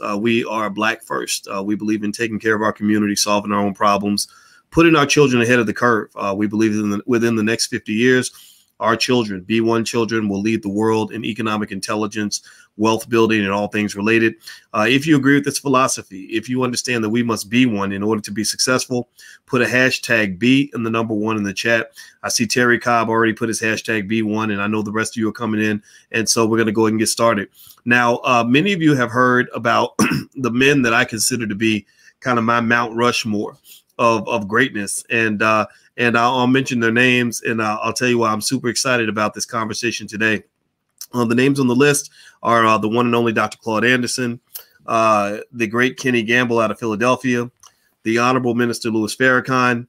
Uh, we are black first. Uh, we believe in taking care of our community, solving our own problems, putting our children ahead of the curve. Uh, we believe in the, within the next 50 years, our children, B1 children, will lead the world in economic intelligence, wealth building, and all things related. Uh, if you agree with this philosophy, if you understand that we must be one in order to be successful, put a hashtag B in the number one in the chat. I see Terry Cobb already put his hashtag B1, and I know the rest of you are coming in. And so we're going to go ahead and get started. Now, uh, many of you have heard about the men that I consider to be kind of my Mount Rushmore of, of greatness. And uh, and I'll, I'll, mention their names, and I'll, I'll, tell you why I'm super excited about this conversation today. Uh, the names on the list are uh, the one and only Dr. Claude Anderson, uh, the great Kenny Gamble out of Philadelphia, the Honorable Minister Louis Farrakhan,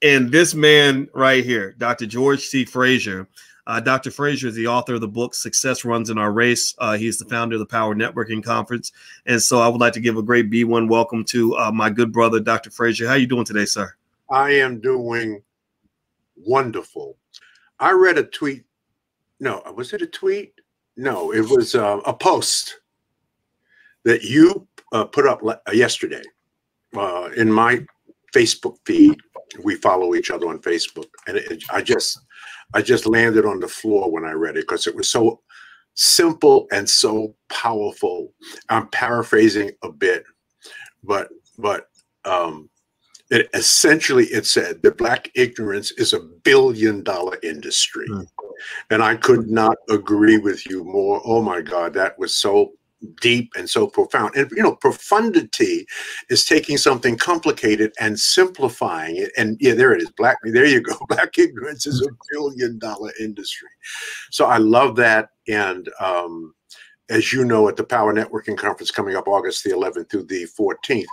and this man right here, Dr. George C. Fraser. Uh, Dr. Fraser is the author of the book Success Runs in Our Race. Uh, he's the founder of the Power Networking Conference. And so I would like to give a great B1 welcome to uh, my good brother, Dr. Fraser. How are you doing today, sir? I am doing wonderful. I read a tweet. No, was it a tweet? No, it was uh, a post that you uh, put up uh, yesterday uh, in my Facebook feed. We follow each other on Facebook, and it, I just, I just landed on the floor when I read it because it was so simple and so powerful. I'm paraphrasing a bit, but but um, it essentially it said that black ignorance is a billion dollar industry. Mm. and i could not agree with you more. Oh my god that was so deep and so profound. And you know profundity is taking something complicated and simplifying it. And yeah there it is black there you go black ignorance is a billion dollar industry. So i love that. And um as you know at the power networking conference coming up august the 11th through the 14th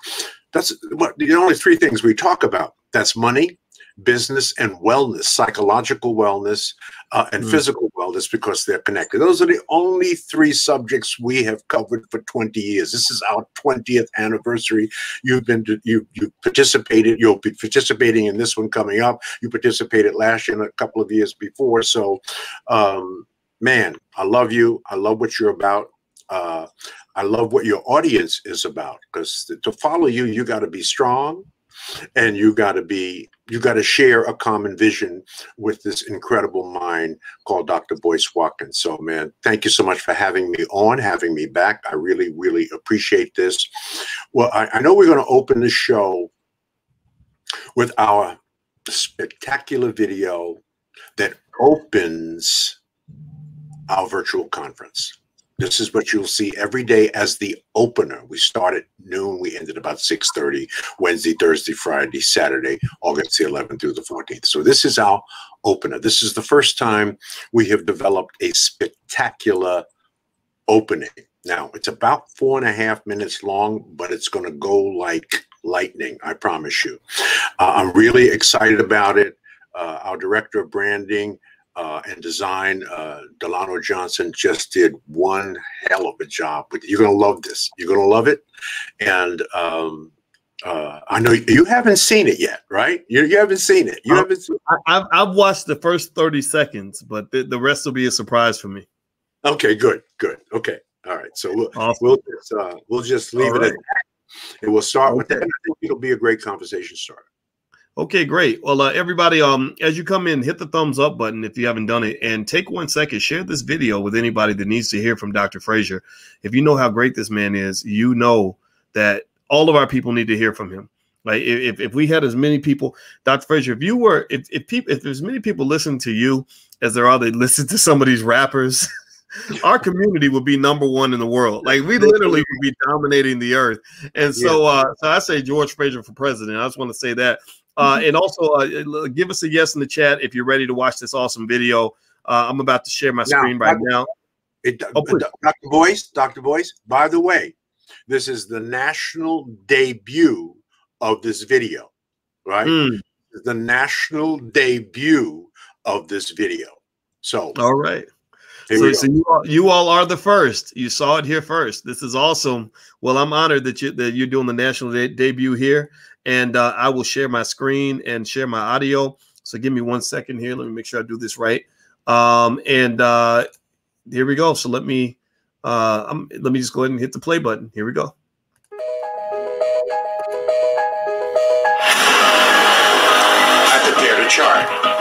that's what the only three things we talk about. That's money, business, and wellness, psychological wellness, uh, and mm. physical wellness because they're connected. Those are the only three subjects we have covered for 20 years. This is our 20th anniversary. You've been to, you you participated. You'll be participating in this one coming up. You participated last year and a couple of years before. So, um, man, I love you. I love what you're about. Uh, I love what your audience is about because to follow you, you got to be strong and you got to be you got to share a common vision with this incredible mind called Dr. Boyce Watkins. So, man, thank you so much for having me on, having me back. I really, really appreciate this. Well, I, I know we're going to open the show with our spectacular video that opens our virtual conference. This is what you'll see every day as the opener. We start at noon. We ended about 6.30, Wednesday, Thursday, Friday, Saturday, August the 11th through the 14th. So this is our opener. This is the first time we have developed a spectacular opening. Now, it's about four and a half minutes long, but it's going to go like lightning, I promise you. Uh, I'm really excited about it. Uh, our director of branding, uh, and design. Uh, Delano Johnson just did one hell of a job. But you're gonna love this. You're gonna love it, and um, uh, I know you haven't seen it yet, right? You, you haven't seen it. You haven't. Seen I've I've watched the first thirty seconds, but the, the rest will be a surprise for me. Okay, good, good. Okay, all right. So we'll awesome. we'll just uh, we'll just leave all it right. at that, and we'll start okay. with that. I think it'll be a great conversation starter. Okay, great. Well, uh, everybody, um, as you come in, hit the thumbs up button if you haven't done it, and take one second, share this video with anybody that needs to hear from Dr. Frazier. If you know how great this man is, you know that all of our people need to hear from him. Like if, if we had as many people, Dr. Frazier, if you were, if if people, if there's many people listen to you as there are they listen to some of these rappers, our community would be number one in the world. Like we literally would be dominating the earth. And so, uh, so I say George Frazier for president. I just want to say that. Uh, and also, uh, give us a yes in the chat if you're ready to watch this awesome video. Uh, I'm about to share my now, screen right now. It, oh, Dr. Boyce, Dr. Boyce, by the way, this is the national debut of this video, right? Mm. The national debut of this video. So, all right. So, so you, all, you all are the first. You saw it here first. This is awesome. Well, I'm honored that you that you're doing the national de debut here and uh, I will share my screen and share my audio. So give me one second here. Let me make sure I do this right. Um, and uh, here we go. So let me uh, let me just go ahead and hit the play button. Here we go. I prepared a chart.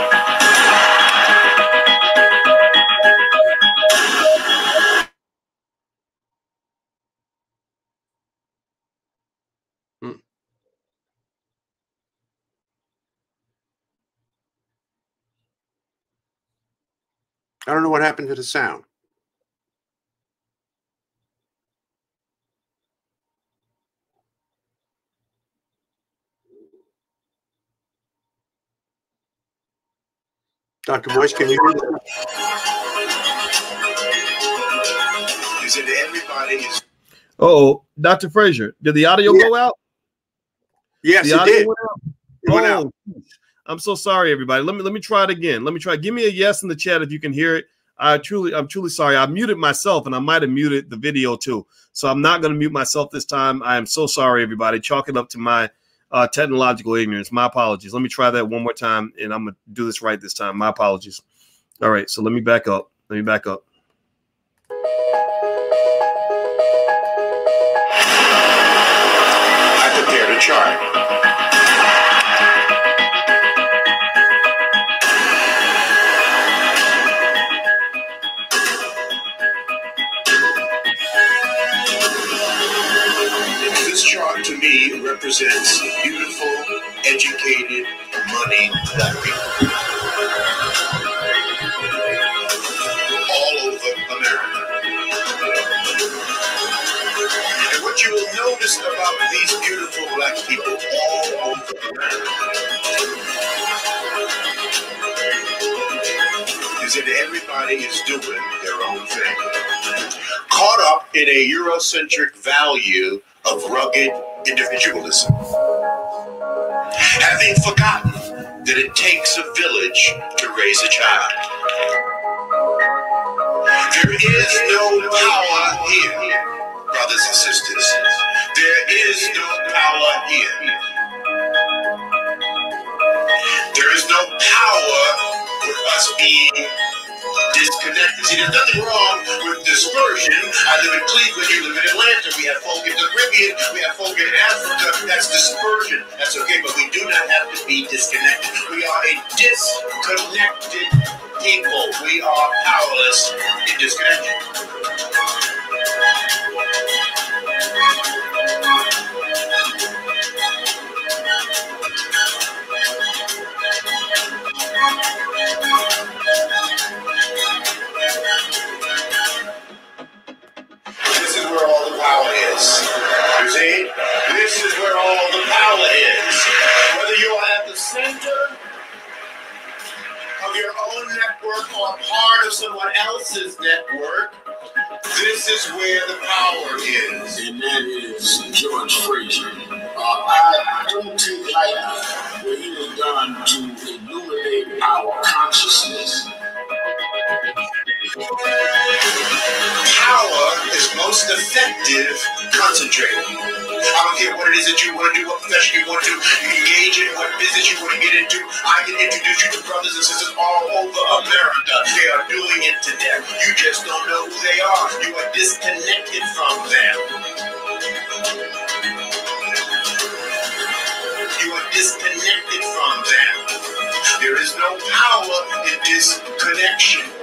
I don't know what happened to the sound. Dr. Boyce, can you hear me? Is it everybody Oh, Dr. Frazier, did the audio yeah. go out? Yes, the it did. Went out? It went oh, out. I'm so sorry, everybody. Let me let me try it again. Let me try. Give me a yes in the chat if you can hear it. I truly, I'm truly sorry. I muted myself and I might have muted the video too. So I'm not going to mute myself this time. I am so sorry, everybody. Chalk it up to my uh, technological ignorance. My apologies. Let me try that one more time, and I'm gonna do this right this time. My apologies. All right, so let me back up. Let me back up. I prepared a chart. Beautiful, educated, money black people. All over America. And what you will notice about these beautiful black people all over America is that everybody is doing their own thing. Caught up in a Eurocentric value of rugged individualism. Having forgotten that it takes a village to raise a child. There is no power here, brothers and sisters. There is no power here. There is no power with us being disconnected. See, there's nothing wrong with dispersion. I live in Cleveland, you live in Atlanta. We have folk in the Caribbean, we have folk in Africa. That's dispersion. That's okay, but we do not have to be disconnected. We are a disconnected people. We are powerless in disconnection. Is where the power is. And that is George Frazier. Uh, I don't take lightly what he has done to illuminate our consciousness Power is most effective concentrated. I don't care what it is that you want to do, what profession you want to engage in, what business you want to get into. I can introduce you to brothers and sisters all over America. They are doing it to them. You just don't know who they are. You are disconnected from them. You are disconnected from them. There is no power in disconnection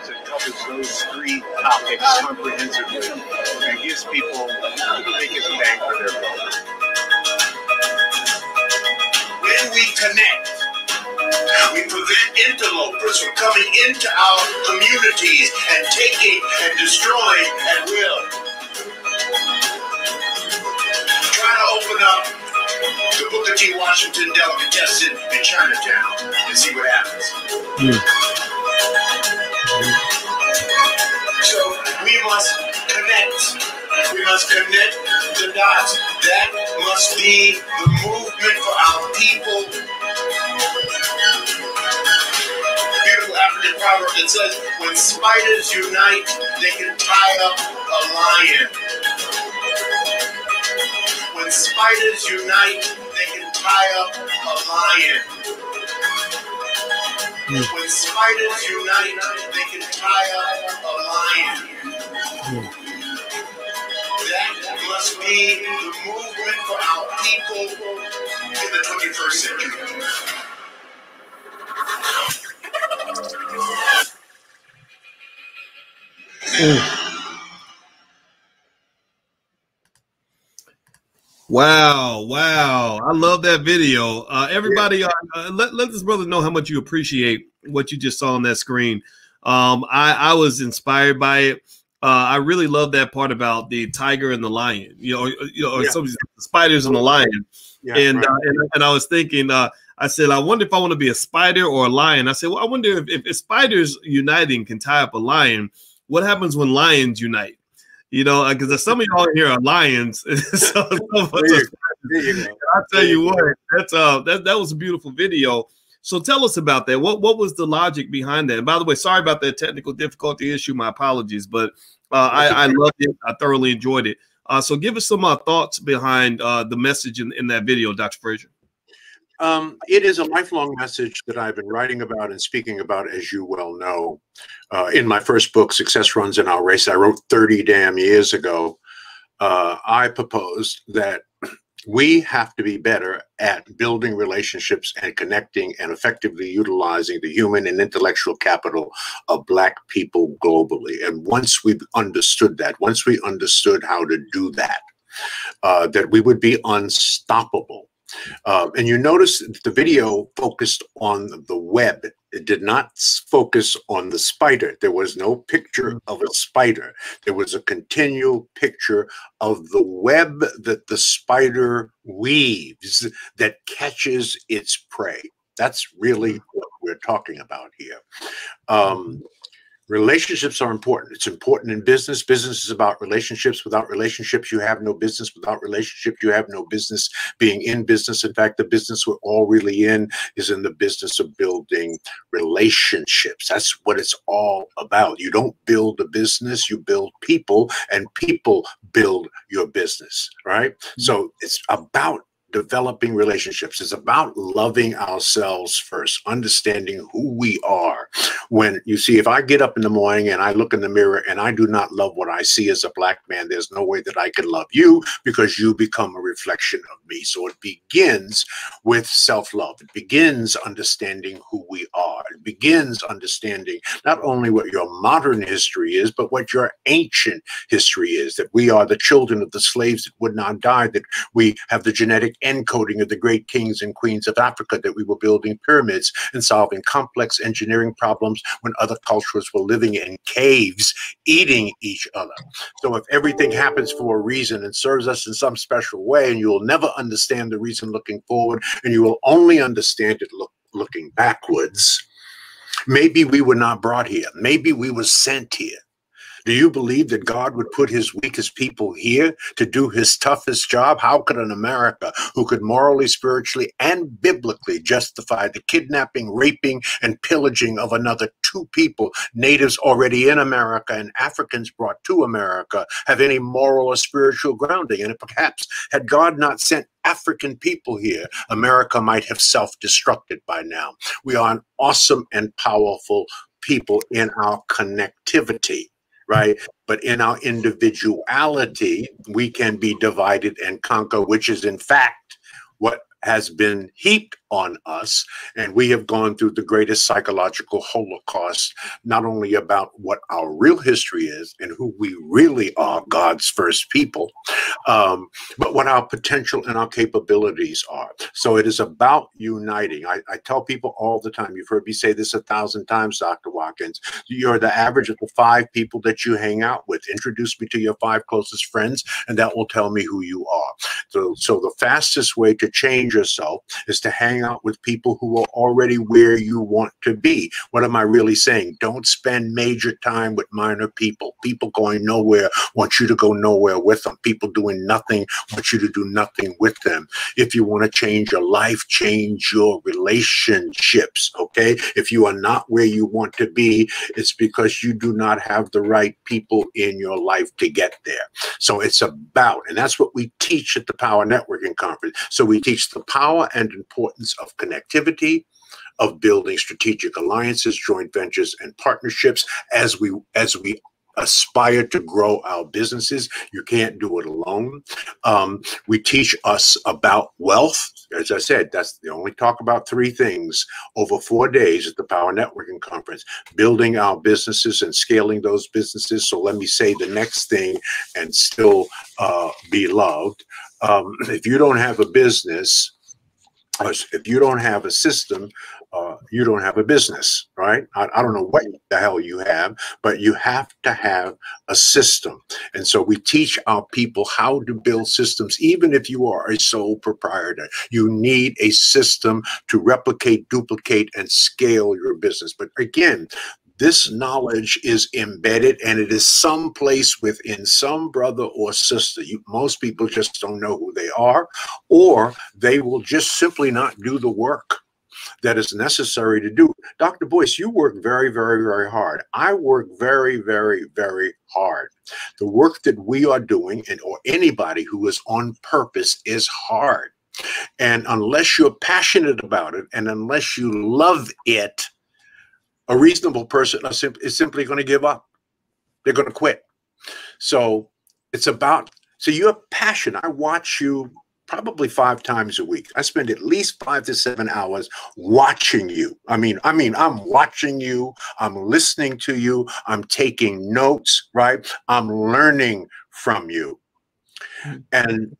conference that covers those three topics comprehensively and gives people the biggest bang for their buck. When we connect, we prevent interlopers from coming into our communities and taking and destroying at will. Try to open up the Booker T. Washington delicatessen in Chinatown and see what happens. Mm. Must connect. We must connect the dots. That must be the movement for our people. Beautiful African proverb that says, when spiders unite, they can tie up a lion. When spiders unite, they can tie up a lion. Hmm. When spiders unite, they can tie up a lion. That must be the movement for our people in the 21st century. Wow, wow. I love that video. Uh, everybody, uh, uh, let, let this brother know how much you appreciate what you just saw on that screen. Um, I, I was inspired by it. Uh, I really love that part about the tiger and the lion. You know, you know, Yeah. some of the spiders and the lion. Yeah, and, right. uh, and and I was thinking, uh, I said, I wonder if I want to be a spider or a lion. I said, well, I wonder if, if, if spiders uniting can tie up a lion, what happens when lions unite? You know, because some of y'all here are lions. so some of us There are you- there you go. I tell you what, that's uh that that was a beautiful video. So tell us about that. What what was the logic behind that? And by the way, sorry about that technical difficulty issue. My apologies, but uh, I I loved it. I thoroughly enjoyed it. Uh, so give us some uh, thoughts behind uh, the message in, in that video, Dr. Frazier. Um, it is a lifelong message that I've been writing about and speaking about, as you well know. Uh, in my first book, Success Runs in Our Race, I wrote 30 damn years ago. Uh, I proposed that we have to be better at building relationships and connecting and effectively utilizing the human and intellectual capital of Black people globally. And once we understood that, once we understood how to do that, uh, that we would be unstoppable. Uh, and you notice the video focused on the web. It did not focus on the spider. There was no picture of a spider. There was a continual picture of the web that the spider weaves that catches its prey. That's really what we're talking about here. Um, relationships are important. It's important in business. Business is about relationships. Without relationships, you have no business. Without relationships, you have no business being in business. In fact, the business we're all really in is in the business of building relationships. That's what it's all about. You don't build a business, you build people, and people build your business, right? Mm-hmm. So it's about developing relationships. It's about loving ourselves first, understanding who we are. When you see, if I get up in the morning and I look in the mirror and I do not love what I see as a black man, there's no way that I can love you because you become a reflection of me. So it begins with self love. It begins understanding who we are. It begins understanding not only what your modern history is, but what your ancient history is that we are the children of the slaves that would not die, that we have the genetic encoding of the great kings and queens of Africa, that we were building pyramids and solving complex engineering problems when other cultures were living in caves, eating each other. So if everything happens for a reason and serves us in some special way, and you will never understand the reason looking forward, and you will only understand it look, looking backwards, maybe we were not brought here. Maybe we were sent here. Do you believe that God would put his weakest people here to do his toughest job? How could an America who could morally, spiritually, and biblically justify the kidnapping, raping, and pillaging of another two people, natives already in America and Africans brought to America, have any moral or spiritual grounding? And perhaps had God not sent African people here, America might have self destructed by now. We are an awesome and powerful people in our connectivity right? But in our individuality, we can be divided and conquer, which is in fact what has been heaped on us. And we have gone through the greatest psychological holocaust, not only about what our real history is and who we really are, God's first people, um, but what our potential and our capabilities are. So it is about uniting. I, I tell people all the time, you've heard me say this a thousand times, Dr. Watkins, you're the average of the five people that you hang out with. Introduce me to your five closest friends, and that will tell me who you are. So, so the fastest way to change yourself is to hang out with people who are already where you want to be. What am I really saying? Don't spend major time with minor people. People going nowhere want you to go nowhere with them. People doing nothing want you to do nothing with them. If you want to change your life, change your relationships. Okay. If you are not where you want to be, it's because you do not have the right people in your life to get there. So it's about, and that's what we teach at the Power Networking Conference. So we teach the power and importance of connectivity, of building strategic alliances, joint ventures, and partnerships as we as we aspire to grow our businesses. You can't do it alone. Um, we teach us about wealth. As I said, that's the only talk about three things over four days at the Power Networking Conference building our businesses and scaling those businesses. So let me say the next thing and still uh, be loved. Um, if you don't have a business, if you don't have a system, uh, you don't have a business, right? I, I, don't know what the hell you have, but you have to have a system. And so we teach our people how to build systems, even if you are a sole proprietor. You need a system to replicate, duplicate, and scale your business. But again, this knowledge is embedded and it is someplace within some brother or sister. You, most people just don't know who they are, or they will just simply not do the work that is necessary to do. Dr. Boyce, you work very, very, very hard. I work very, very, very hard. The work that we are doing, and or anybody who is on purpose, is hard. And unless you're passionate about it, and unless you love it, a reasonable person is simply going to give up. They're going to quit. So it's about, so you have passion. I watch you probably five times a week. I spend at least five to seven hours watching you. I mean, I mean, I'm watching you, I'm listening to you, I'm taking notes, right? I'm learning from you. Hmm. And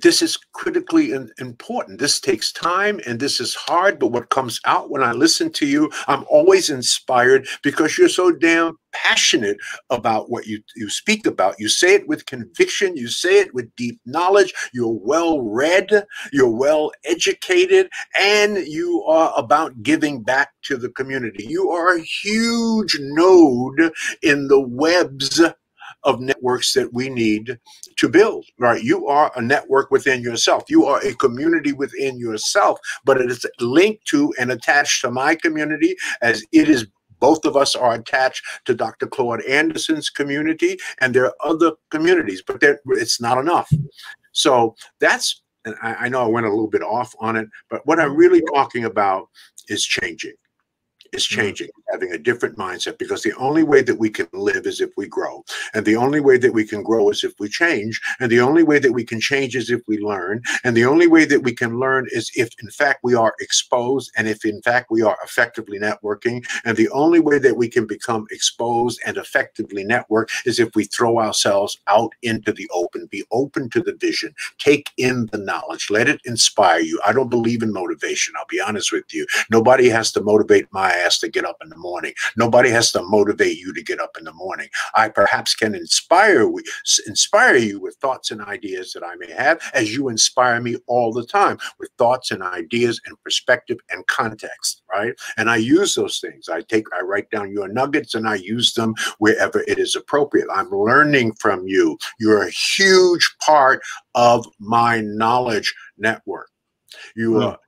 this is critically important. This takes time and this is hard, but what comes out when I listen to you, I'm always inspired because you're so damn passionate about what you, you speak about. You say it with conviction, you say it with deep knowledge, you're well read, you're well educated, and you are about giving back to the community. You are a huge node in the webs of networks that we need to build, right? You are a network within yourself. You are a community within yourself, but it is linked to and attached to my community as it is both of us are attached to Dr. Claude Anderson's community, and there are other communities, but it's not enough. So that's, and I, I know I went a little bit off on it, but what I'm really talking about is changing is mm-hmm. changing, having a different mindset because the only way that we can live is if we grow. And the only way that we can grow is if we change. And the only way that we can change is if we learn. And the only way that we can learn is if, in fact, we are exposed and if, in fact, we are effectively networking. And the only way that we can become exposed and effectively network is if we throw ourselves out into the open, be open to the vision, take in the knowledge, let it inspire you. I don't believe in motivation. I'll be honest with you. Nobody has to motivate my ass to get up in the morning. Nobody has to motivate you to get up in the morning. I perhaps can inspire inspire you with thoughts and ideas that I may have, as you inspire me all the time with thoughts and ideas and perspective and context, right? And I use those things. I take, I write down your nuggets and I use them wherever it is appropriate. I'm learning from you. You're a huge part of my knowledge network. You hmm. are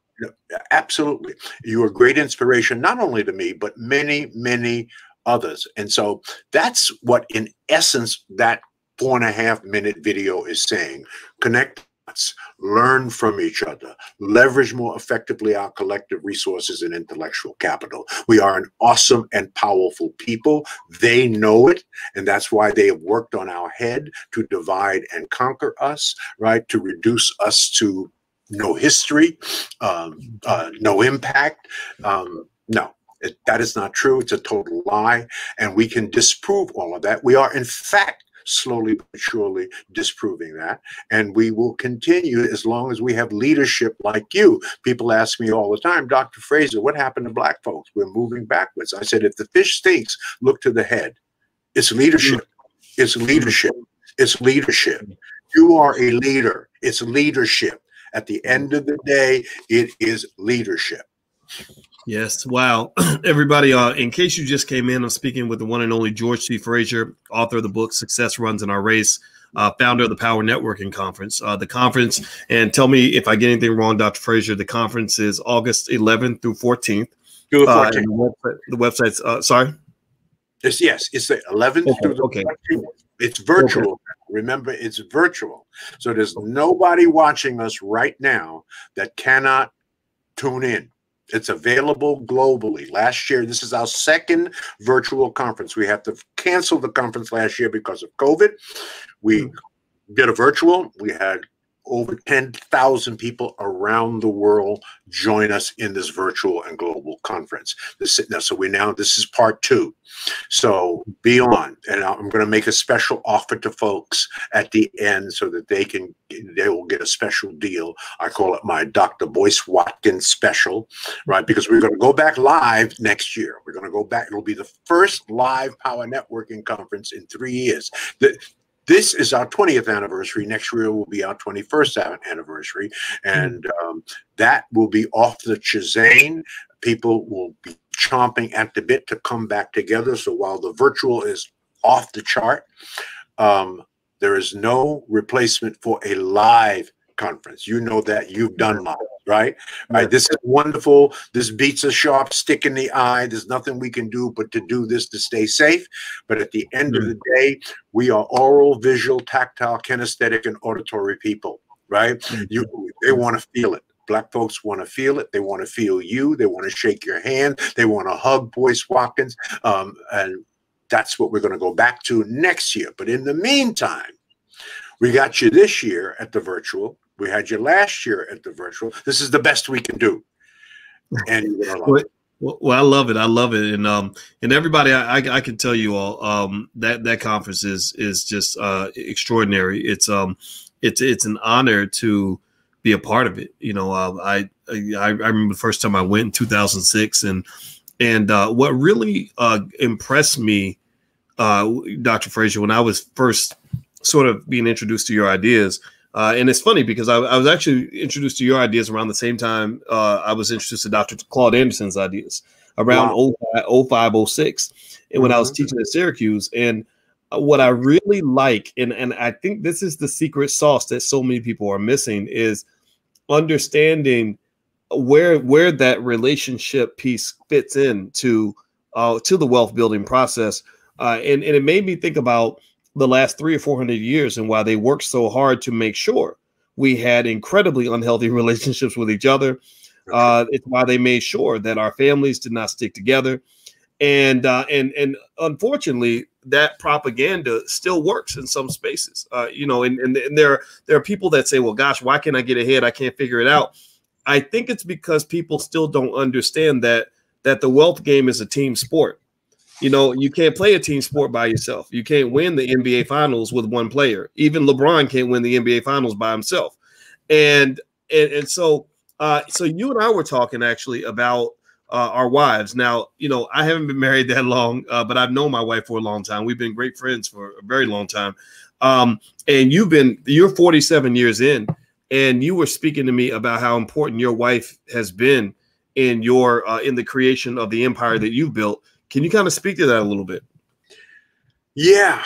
absolutely. You are a great inspiration, not only to me, but many, many others. And so that's what, in essence, that four and a half minute video is saying. Connect us, learn from each other, leverage more effectively our collective resources and intellectual capital. We are an awesome and powerful people. They know it, and that's why they have worked on our head to divide and conquer us, right? To reduce us to no history, um, uh, no impact. Um, no, it, that is not true. It's a total lie. And we can disprove all of that. We are, in fact, slowly but surely disproving that. And we will continue as long as we have leadership like you. People ask me all the time, Dr. Fraser, what happened to black folks? We're moving backwards. I said, if the fish stinks, look to the head. It's leadership. It's leadership. It's leadership. You are a leader. It's leadership. At the end of the day, it is leadership. Yes. Wow. Everybody, uh, in case you just came in, I'm speaking with the one and only George C. Fraser, author of the book Success Runs in Our Race, uh, founder of the Power Networking Conference. Uh, the conference, and tell me if I get anything wrong, Dr. Fraser, the conference is August 11th through 14th. Through the 14th. The, website, the, website's, uh, sorry? It's, yes, it's the 11th okay, through the okay. 14th. It's virtual. Okay. Remember, it's virtual. So there's nobody watching us right now that cannot tune in. It's available globally. Last year, this is our second virtual conference. We had to cancel the conference last year because of COVID. We hmm. did a virtual. We had over 10,000 people around the world join us in this virtual and global conference. This, so we now, this is part two. So be on, and I'm going to make a special offer to folks at the end so that they can, they will get a special deal. I call it my Dr. Boyce Watkins special, right? Because we're going to go back live next year. We're going to go back. It'll be the first live power networking conference in three years. The, this is our 20th anniversary. Next year will be our 21st anniversary. And um, that will be off the Chazane. People will be chomping at the bit to come back together. So while the virtual is off the chart, um, there is no replacement for a live conference. You know that you've done live, right? Right. This is wonderful. This beats a sharp stick in the eye. There's nothing we can do but to do this to stay safe. But at the end of the day, we are oral, visual, tactile, kinesthetic, and auditory people, right? You they want to feel it. Black folks want to feel it. They want to feel you. They want to shake your hand. They want to hug Boyce Watkins. Um, and that's what we're going to go back to next year. But in the meantime, we got you this year at the virtual. We had you last year at the virtual. This is the best we can do. And. Well, well, I love it. I love it, and um, and everybody, I, I, I can tell you all, um, that that conference is is just uh extraordinary. It's um, it's it's an honor to be a part of it. You know, uh, I, I I remember the first time I went in 2006, and and uh, what really uh impressed me, uh, Dr. Frazier, when I was first sort of being introduced to your ideas uh, and it's funny because I, I, was actually introduced to your ideas around the same time uh, I was introduced to Dr. Claude Anderson's ideas around wow. 05, 06, and when mm-hmm. I was mm-hmm. teaching at Syracuse. And uh, what I really like, and, and I think this is the secret sauce that so many people are missing, is understanding where where that relationship piece fits in to uh, to the wealth building process. Uh, and, and it made me think about the last three or four hundred years and why they worked so hard to make sure we had incredibly unhealthy relationships with each other. Uh, it's why they made sure that our families did not stick together, and uh, and and unfortunately, that propaganda still works in some spaces. Uh, you know, and, and and there there are people that say, "Well, gosh, why can't I get ahead? I can't figure it out." I think it's because people still don't understand that that the wealth game is a team sport you know, you can't play a team sport by yourself. You can't win the NBA finals with one player. Even LeBron can't win the NBA finals by himself. And and, and so uh so you and I were talking actually about uh, our wives. Now, you know, I haven't been married that long, uh, but I've known my wife for a long time. We've been great friends for a very long time. Um, and you've been you're 47 years in, and you were speaking to me about how important your wife has been in your uh, in the creation of the empire that you've built can you kind of speak to that a little bit? Yeah.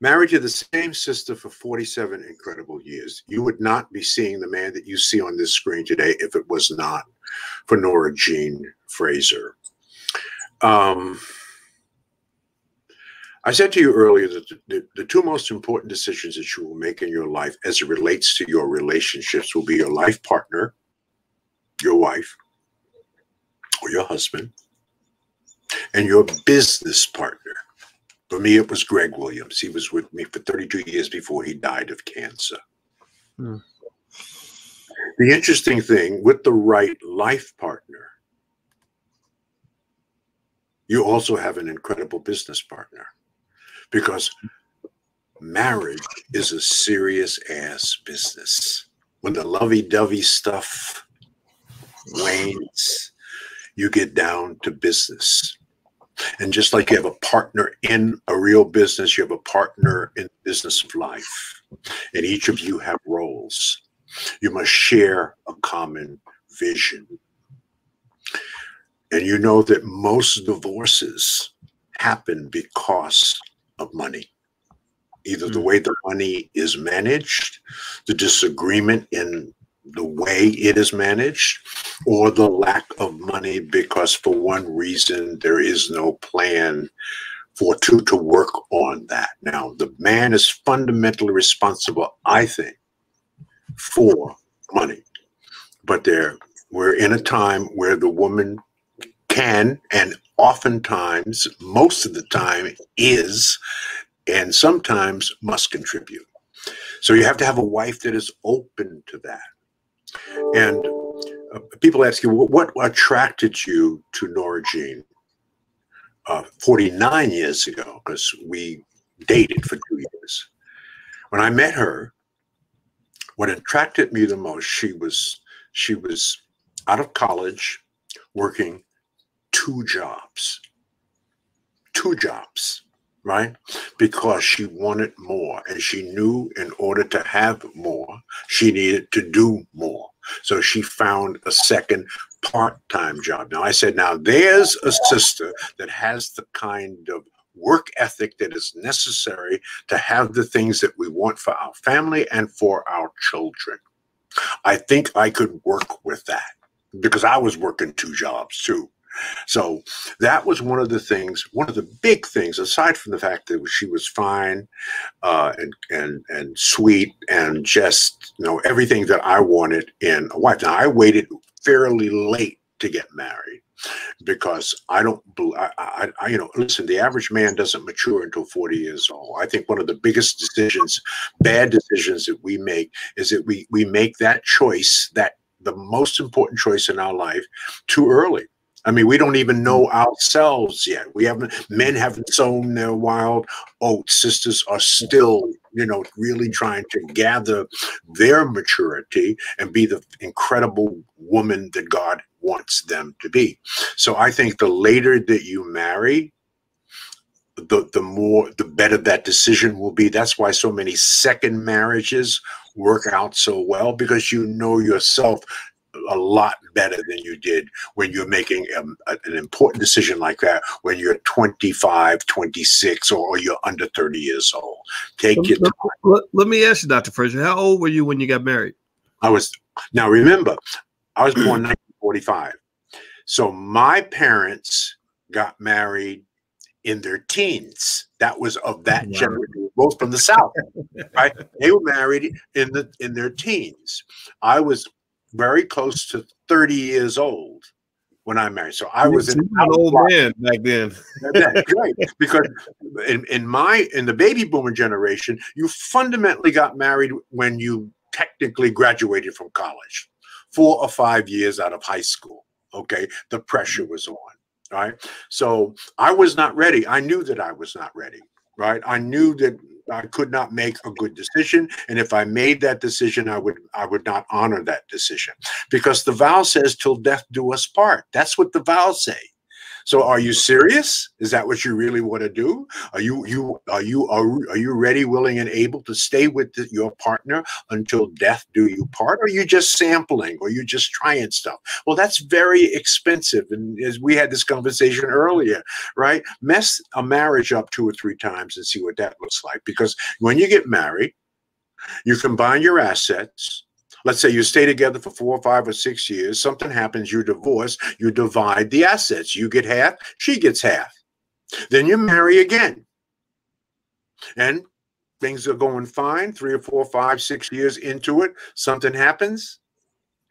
Married to the same sister for 47 incredible years. You would not be seeing the man that you see on this screen today if it was not for Nora Jean Fraser. Um, I said to you earlier that the, the, the, two most important decisions that you will make in your life as it relates to your relationships will be your life partner, your wife, or your husband, and your business partner. For me, it was Greg Williams. He was with me for 32 years before he died of cancer. Hmm. The interesting thing with the right life partner, you also have an incredible business partner because marriage is a serious ass business. When the lovey dovey stuff wanes, you get down to business. And just like you have a partner in a real business, you have a partner in the business of life. And each of you have roles. You must share a common vision. And you know that most divorces happen because of money. Either the hmm. way the money is managed, the disagreement in the way it is managed or the lack of money because for one reason there is no plan for two to work on that. Now, the man is fundamentally responsible, I think, for money. But there we're in a time where the woman can and oftentimes, most of the time, is and sometimes must contribute. So you have to have a wife that is open to that. And uh, people ask you, what, attracted you to Nora Jean uh, 49 years ago? Because we dated for two years. When I met her, what attracted me the most, she was she was out of college, working two jobs. Two jobs right? Because she wanted more and she knew in order to have more, she needed to do more. So she found a second part time job. Now, I said, now there's a sister that has the kind of work ethic that is necessary to have the things that we want for our family and for our children. I think I could work with that because I was working two jobs too. So that was one of the things, one of the big things, aside from the fact that she was fine uh, and and and sweet and just you know everything that I wanted in a wife. Now I waited fairly late to get married because I don't, I, I, I, you know, listen, the average man doesn't mature until 40 years old. I think one of the biggest decisions, bad decisions that we make is that we, we make that choice, that the most important choice in our life too early. I mean, we don't even know mm. ourselves yet. We haven't, men haven't sown their wild oats. Sisters are still, you know, really trying to gather their maturity and be the incredible woman that God wants them to be. So I think the later that you marry, the the more the better that decision will be. That's why so many second marriages work out so well because you know yourself a lot better than you did when you're making um, a, an important decision like that when you're 25 26 or, you're under 30 years old take let, it let, let, me ask you dr fraser how old were you when you got married i was now remember i was born 1945 so my parents got married in their teens. That was of that wow. generation, both from the South. right? They were married in the in their teens. I was very close to 30 years old when I married. So I was an old man back then. right. Because in, in my in the baby boomer generation, you fundamentally got married when you technically graduated from college, four or five years out of high school. Okay. The pressure was on. Right. So I was not ready. I knew that I was not ready. Right. I knew that I could not make a good decision. And if I made that decision, I would I would not honor that decision. Because the vow says till death do us part. That's what the vows say. So are you serious? Is that what you really want to do? Are you you are you are, are you ready, willing, and able to stay with the, your partner until death do you part? Or are you just sampling or you just trying stuff? Well, that's very expensive. And as we had this conversation earlier, right? Mess a marriage up two or three times and see what that looks like. Because when you get married, you combine your assets Let's say you stay together for four or five or six years, something happens, you divorce, you divide the assets. You get half, she gets half. Then you marry again. And things are going fine, three or four, five, six years into it, something happens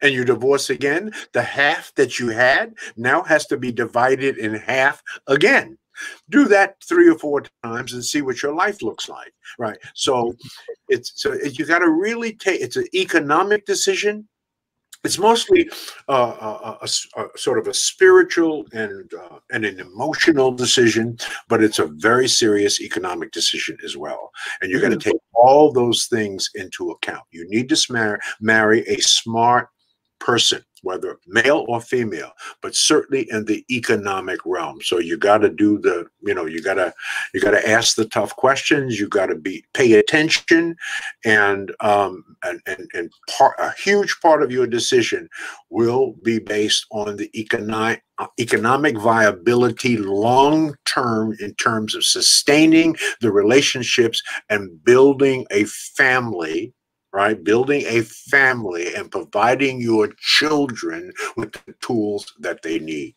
and you divorce again. The half that you had now has to be divided in half again do that three or four times and see what your life looks like right so it's so you got to really take it's an economic decision it's mostly uh, a, a, a, sort of a spiritual and uh, and an emotional decision, but it's a very serious economic decision as well. And you're going to take all those things into account. You need to marry, marry a smart person whether male or female, but certainly in the economic realm. So you got to do the, you know, you got to you got to ask the tough questions. You got to be pay attention, and um, and and, and part, a huge part of your decision will be based on the economic economic viability long term in terms of sustaining the relationships and building a family right? Building a family and providing your children with the tools that they need.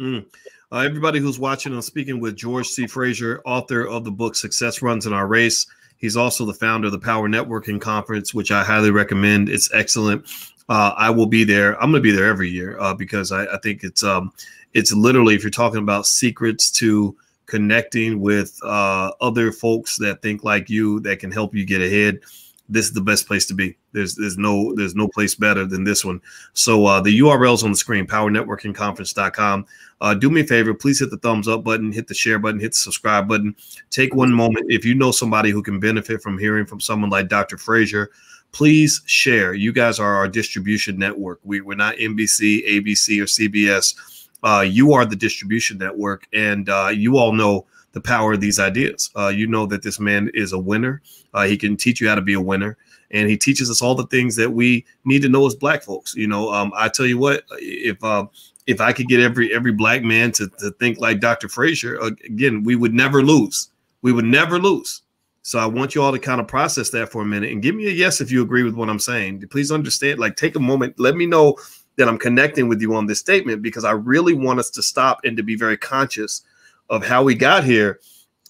Mm. Uh, everybody who's watching, I'm speaking with George C. Frazier, author of the book Success Runs in Our Race. He's also the founder of the Power Networking Conference, which I highly recommend. It's excellent. uh, I will be there. I'm going to be there every year uh, because I, I, think it's um, it's literally if you're talking about secrets to connecting with uh, other folks that think like you that can help you get ahead this is the best place to be. There's there's no there's no place better than this one. So uh, the URL's on the screen, powernetworkingconference.com. Uh, do me a favor, please hit the thumbs up button, hit the share button, hit the subscribe button. Take one moment. If you know somebody who can benefit from hearing from someone like Dr. Fraser, please share. You guys are our distribution network. We, we're not NBC, ABC, or CBS. Uh, you are the distribution network, and uh, you all know the power of these ideas. Uh, you know that this man is a winner. Uh, he can teach you how to be a winner, and he teaches us all the things that we need to know as black folks. You know, um, I tell you what, if uh, if I could get every every black man to, to think like Dr. Fraser, uh, again, we would never lose. We would never lose. So I want you all to kind of process that for a minute and give me a yes if you agree with what I'm saying. Please understand, like take a moment, let me know that I'm connecting with you on this statement because I really want us to stop and to be very conscious of how we got here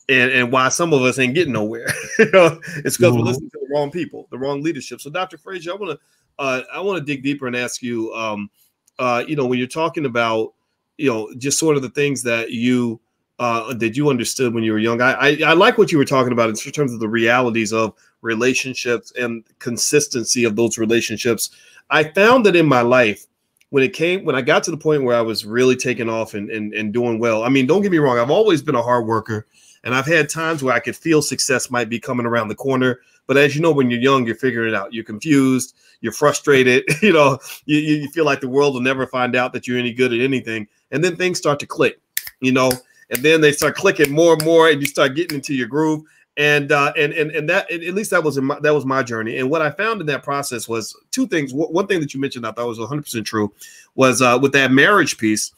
and, and why some of us ain't getting nowhere. you know, it's because mm-hmm. we're listening to the wrong people, the wrong leadership. So, Dr. Fraser, I want to uh, I want to dig deeper and ask you, um, uh, you know, when you're talking about, you know, just sort of the things that you uh, that you understood when you were young. I, I, I like what you were talking about in terms of the realities of relationships and consistency of those relationships. I found that in my life, when it came when I got to the point where I was really taking off and, and and doing well. I mean, don't get me wrong, I've always been a hard worker and I've had times where I could feel success might be coming around the corner. But as you know, when you're young, you're figuring it out. You're confused, you're frustrated, you know, you, you feel like the world will never find out that you're any good at anything. And then things start to click, you know, and then they start clicking more and more, and you start getting into your groove and uh, and and and that at least that was in my, that was my journey. And what I found in that process was two things. one thing that you mentioned I thought was 100 percent true was uh, with that marriage piece.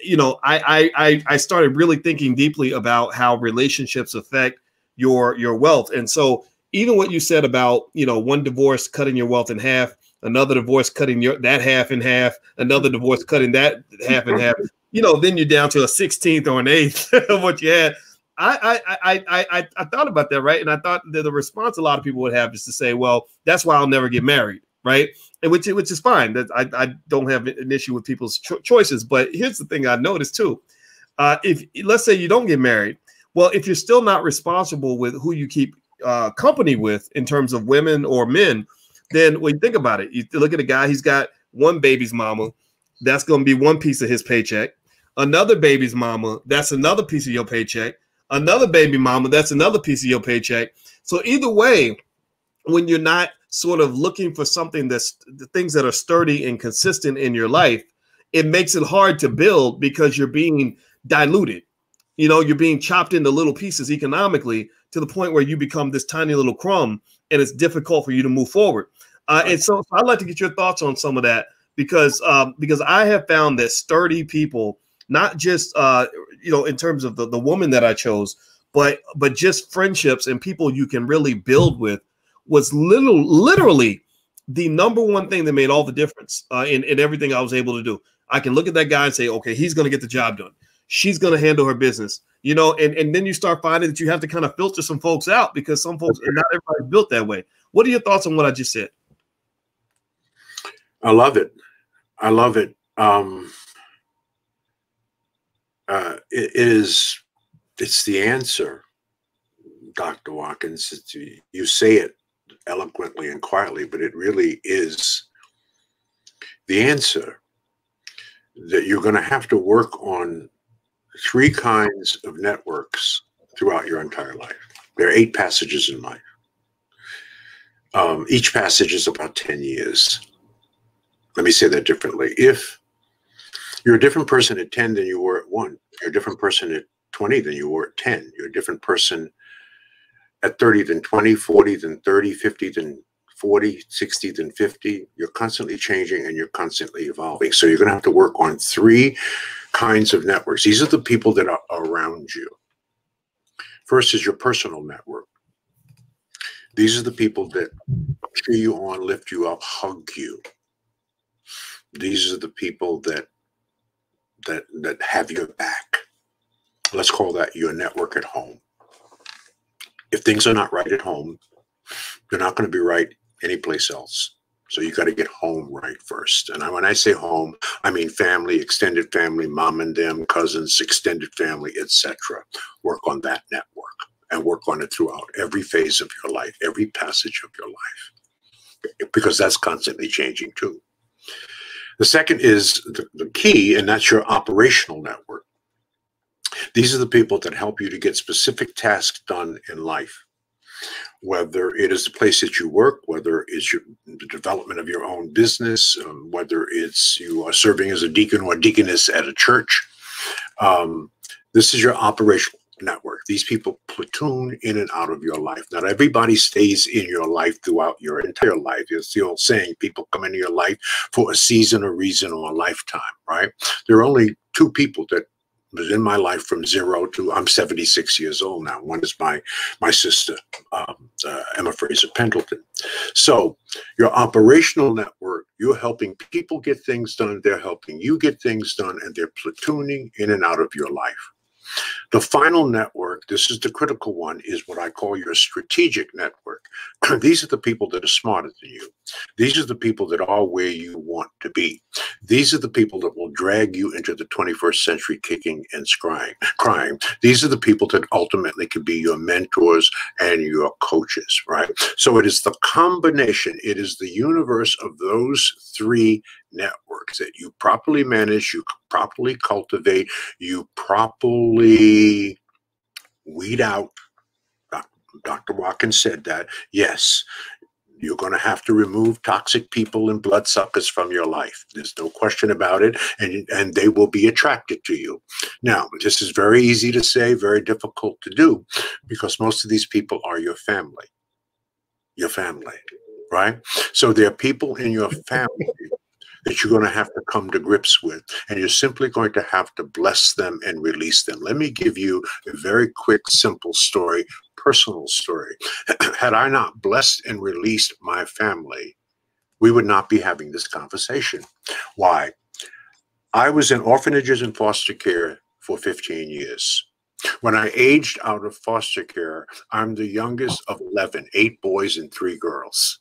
You know, I, I I started really thinking deeply about how relationships affect your your wealth, and so even what you said about you know one divorce cutting your wealth in half, another divorce cutting your that half in half, another divorce cutting that half in half. You know, then you're down to a sixteenth or an eighth of what you had I, I I I I thought about that, right? And I thought that the response a lot of people would have is to say, "Well, that's why I'll never get married," right? And which which is fine. That I, I don't have an issue with people's cho- choices. But here's the thing I noticed too: uh, if let's say you don't get married, well, if you're still not responsible with who you keep uh, company with in terms of women or men, then when you think about it, you look at a guy, he's got one baby's mama, that's going to be one piece of his paycheck. Another baby's mama, that's another piece of your paycheck another baby mama, that's another piece of your paycheck. So either way, when you're not sort of looking for something that's the things that are sturdy and consistent in your life, it makes it hard to build because you're being diluted. You know, you're being chopped into little pieces economically to the point where you become this tiny little crumb and it's difficult for you to move forward. Uh, and so, I'd like to get your thoughts on some of that because um, because I have found that sturdy people not just uh, you know in terms of the, the woman that I chose, but but just friendships and people you can really build with was little literally the number one thing that made all the difference uh, in in everything I was able to do. I can look at that guy and say, okay, he's going to get the job done. She's going to handle her business, you know, and, and then you start finding that you have to kind of filter some folks out because some folks, not everybody's built that way. What are your thoughts on what I just said? I love it. I love it. Um, uh, it is it's the answer, Dr. Watkins. It's, you say it eloquently and quietly, but it really is the answer that you're going to have to work on three kinds of networks throughout your entire life. There are eight passages in life. Um, each passage is about 10 years. Let me say that differently. If you're a different person at 10 than you were at one. You're a different person at 20 than you were at 10. You're a different person at 30 than 20, 40 than 30, 50 than 40, 60 than 50. You're constantly changing and you're constantly evolving. So you're going to have to work on three kinds of networks. These are the people that are around you. First is your personal network. These are the people that cheer you on, lift you up, hug you. These are the people that that that have your back. Let's call that your network at home. If things are not right at home, they're not going to be right anyplace else. So you got to get home right first. And when I say home, I mean family, extended family, mom and them, cousins, extended family, etc. Work on that network and work on it throughout every phase of your life, every passage of your life, because that's constantly changing too. The second is the, the key, and that's your operational network. These are the people that help you to get specific tasks done in life whether it is the place that you work, whether it's your, the development of your own business, um, whether it's you are serving as a deacon or deaconess at a church. Um, this is your operational network. These people platoon in and out of your life. Not everybody stays in your life throughout your entire life. It's the old saying, people come into your life for a season, a reason, or a lifetime, right? There are only two people that was in my life from zero to I'm 76 years old now. One is my my sister, um, uh, Emma Fraser Pendleton. So your operational network, you're helping people get things done. They're helping you get things done, and they're platooning in and out of your life. The final network, this is the critical one, is what I call your strategic network. These are the people that are smarter than you. These are the people that are where you want to be. These are the people that will drag you into the 21st century kicking and crying. crying. These are the people that ultimately could be your mentors and your coaches, right? So it is the combination, it is the universe of those three networks that you properly manage, you properly cultivate, you properly weed out. Dr. Watkins said that. Yes, you're going to have to remove toxic people and bloodsuckers from your life. There's no question about it, and and they will be attracted to you. Now, this is very easy to say, very difficult to do, because most of these people are your family. Your family, right? So there are people in your family that you're going to have to come to grips with. And you're simply going to have to bless them and release them. Let me give you a very quick, simple story, personal story. Had I not blessed and released my family, we would not be having this conversation. Why? I was in orphanages and foster care for 15 years. When I aged out of foster care, I'm the youngest of 11, eight boys and three girls.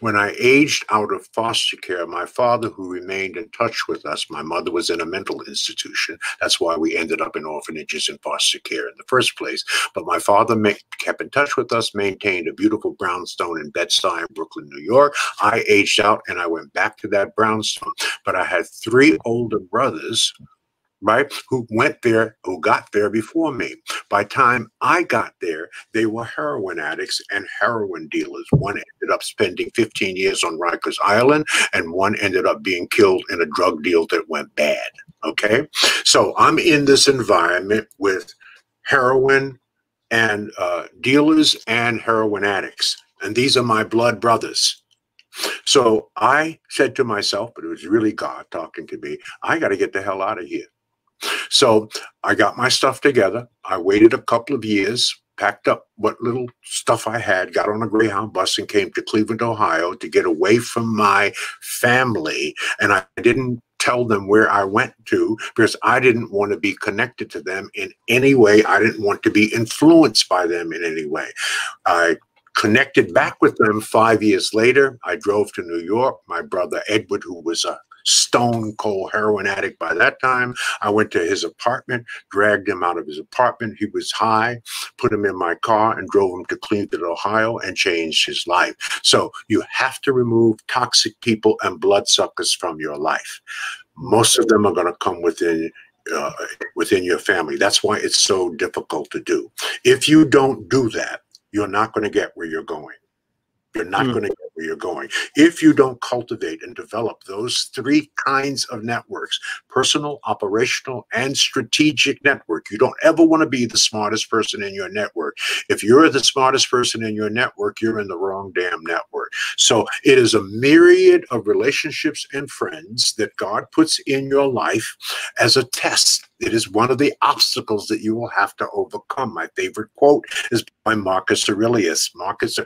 When I aged out of foster care, my father, who remained in touch with us, my mother was in a mental institution. That's why we ended up in orphanages and foster care in the first place. But my father kept in touch with us, maintained a beautiful brownstone in Bed-Stuy, Brooklyn, New York. I aged out and I went back to that brownstone. But I had three older brothers right? Who went there, who got there before me. By the time I got there, they were heroin addicts and heroin dealers. One ended up spending 15 years on Rikers Island, and one ended up being killed in a drug deal that went bad. Okay, so I'm in this environment with heroin and uh, dealers and heroin addicts, and these are my blood brothers. So I said to myself, but it was really God talking to me, I got to get the hell out of here. So I got my stuff together. I waited a couple of years, packed up what little stuff I had, got on a Greyhound bus, and came to Cleveland, Ohio to get away from my family. And I didn't tell them where I went to because I didn't want to be connected to them in any way. I didn't want to be influenced by them in any way. I connected back with them five years later. I drove to New York. My brother Edward, who was a stone cold heroin addict by that time. I went to his apartment, dragged him out of his apartment. He was high, put him in my car, and drove him to Cleveland, Ohio, and changed his life. So you have to remove toxic people and bloodsuckers from your life. Most of them are going to come within uh, within your family. That's why it's so difficult to do. If you don't do that, you're not going to get where you're going. You're not mm. going to get where you're going. If you don't cultivate and develop those three kinds of networks personal, operational, and strategic network, you don't ever want to be the smartest person in your network. If you're the smartest person in your network, you're in the wrong damn network. So it is a myriad of relationships and friends that God puts in your life as a test it is one of the obstacles that you will have to overcome. My favorite quote is by Marcus Aurelius. Marcus, uh,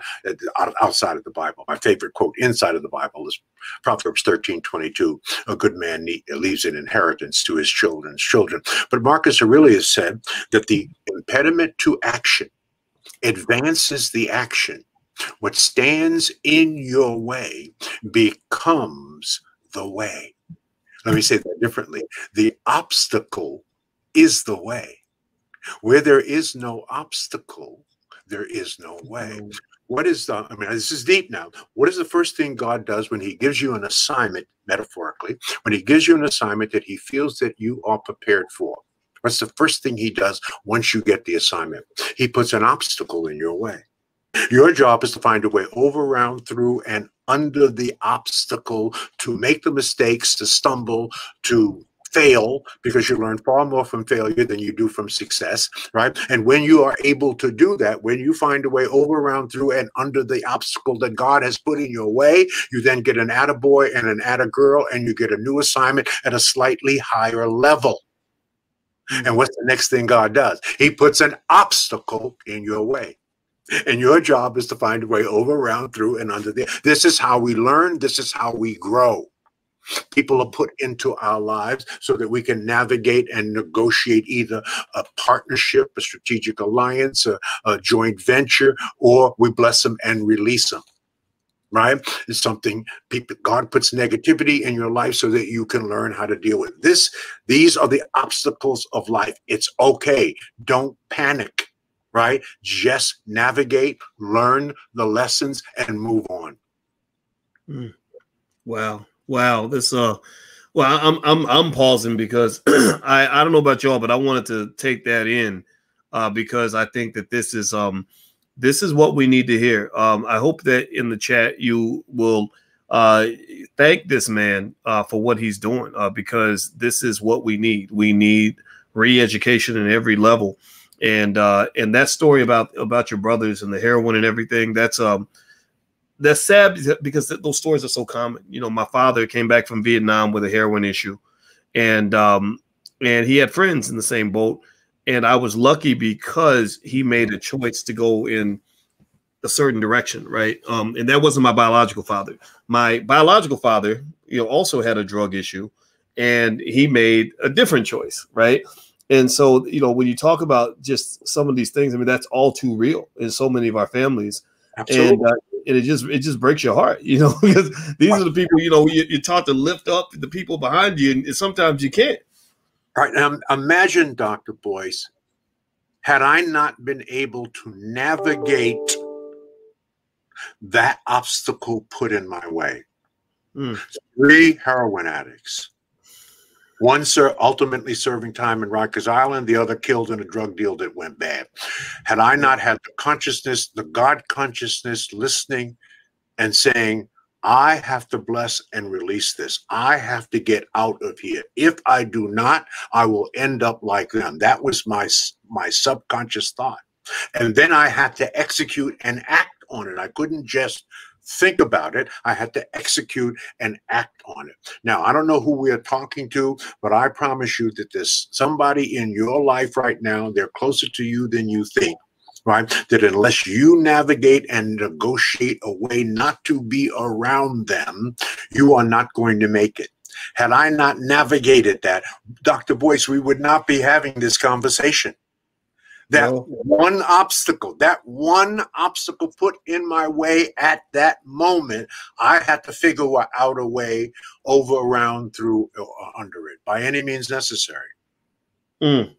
outside of the Bible. My favorite quote inside of the Bible is Proverbs 13, 22. A good man leaves an inheritance to his children's children. But Marcus Aurelius said that the impediment to action advances the action What stands in your way becomes the way. Let me say that differently. The obstacle is the way. Where there is no obstacle, there is no way. What is the, I mean, this is deep now. What is the first thing God does when He gives you an assignment, metaphorically, when He gives you an assignment that He feels that you are prepared for? What's the first thing He does once you get the assignment? He puts an obstacle in your way. Your job is to find a way over, around, through, and under the obstacle to make the mistakes, to stumble, to fail because you learn far more from failure than you do from success, right? And when you are able to do that, when you find a way over, around, through, and under the obstacle that God has put in your way, you then get an attaboy and an attagirl, and you get a new assignment at a slightly higher level. And what's the next thing God does? He puts an obstacle in your way. And your job is to find a way over, around, through, and under the. This is how we learn. This is how we grow people are put into our lives so that we can navigate and negotiate either a partnership, a strategic alliance, a, a joint venture, or we bless them and release them right? It's something people god puts negativity in your life so that you can learn how to deal with. This these are the obstacles of life. It's okay. Don't panic right? Just navigate learn the lessons and move on. Mm. wow Wow, this uh well, I'm I'm I'm pausing because I I don't know about y'all, but I wanted to take that in uh because I think that this is um this is what we need to hear. Um I hope that in the chat you will uh thank this man uh for what he's doing uh because this is what we need. We need re-education in every level. And uh and that story about about your brothers and the heroin and everything, that's um that's sad because those stories are so common. You know, my father came back from Vietnam with a heroin issue, and um, and he had friends in the same boat. And I was lucky because he made a choice to go in a certain direction, right? Um, and that wasn't my biological father. My biological father, you know, also had a drug issue, and he made a different choice, right? And so, you know, when you talk about just some of these things, I mean, that's all too real in so many of our families. Absolutely. And, uh, and it just it just breaks your heart, you know, because these are the people you know you, you're taught to lift up the people behind you, and sometimes you can't. Right now, imagine, Doctor Boyce, had I not been able to navigate that obstacle put in my way. Mm. Three heroin addicts one sir ultimately serving time in Rikers Island, the other killed in a drug deal that went bad. Had I not had the consciousness, the God consciousness, listening and saying, I have to bless and release this. I have to get out of here. If I do not, I will end up like them. That was my my subconscious thought. And then I had to execute and act on it. I couldn't just think about it. I had to execute and act on it. Now, I don't know who we are talking to, but I promise you that there's somebody in your life right now, they're closer to you than you think. Right? That unless you navigate and negotiate a way not to be around them, you are not going to make it. Had I not navigated that, Dr. Boyce, we would not be having this conversation. That no. one obstacle, that one obstacle put in my way at that moment, I had to figure out a way over, around, through, uh, under it by any means necessary. Mm.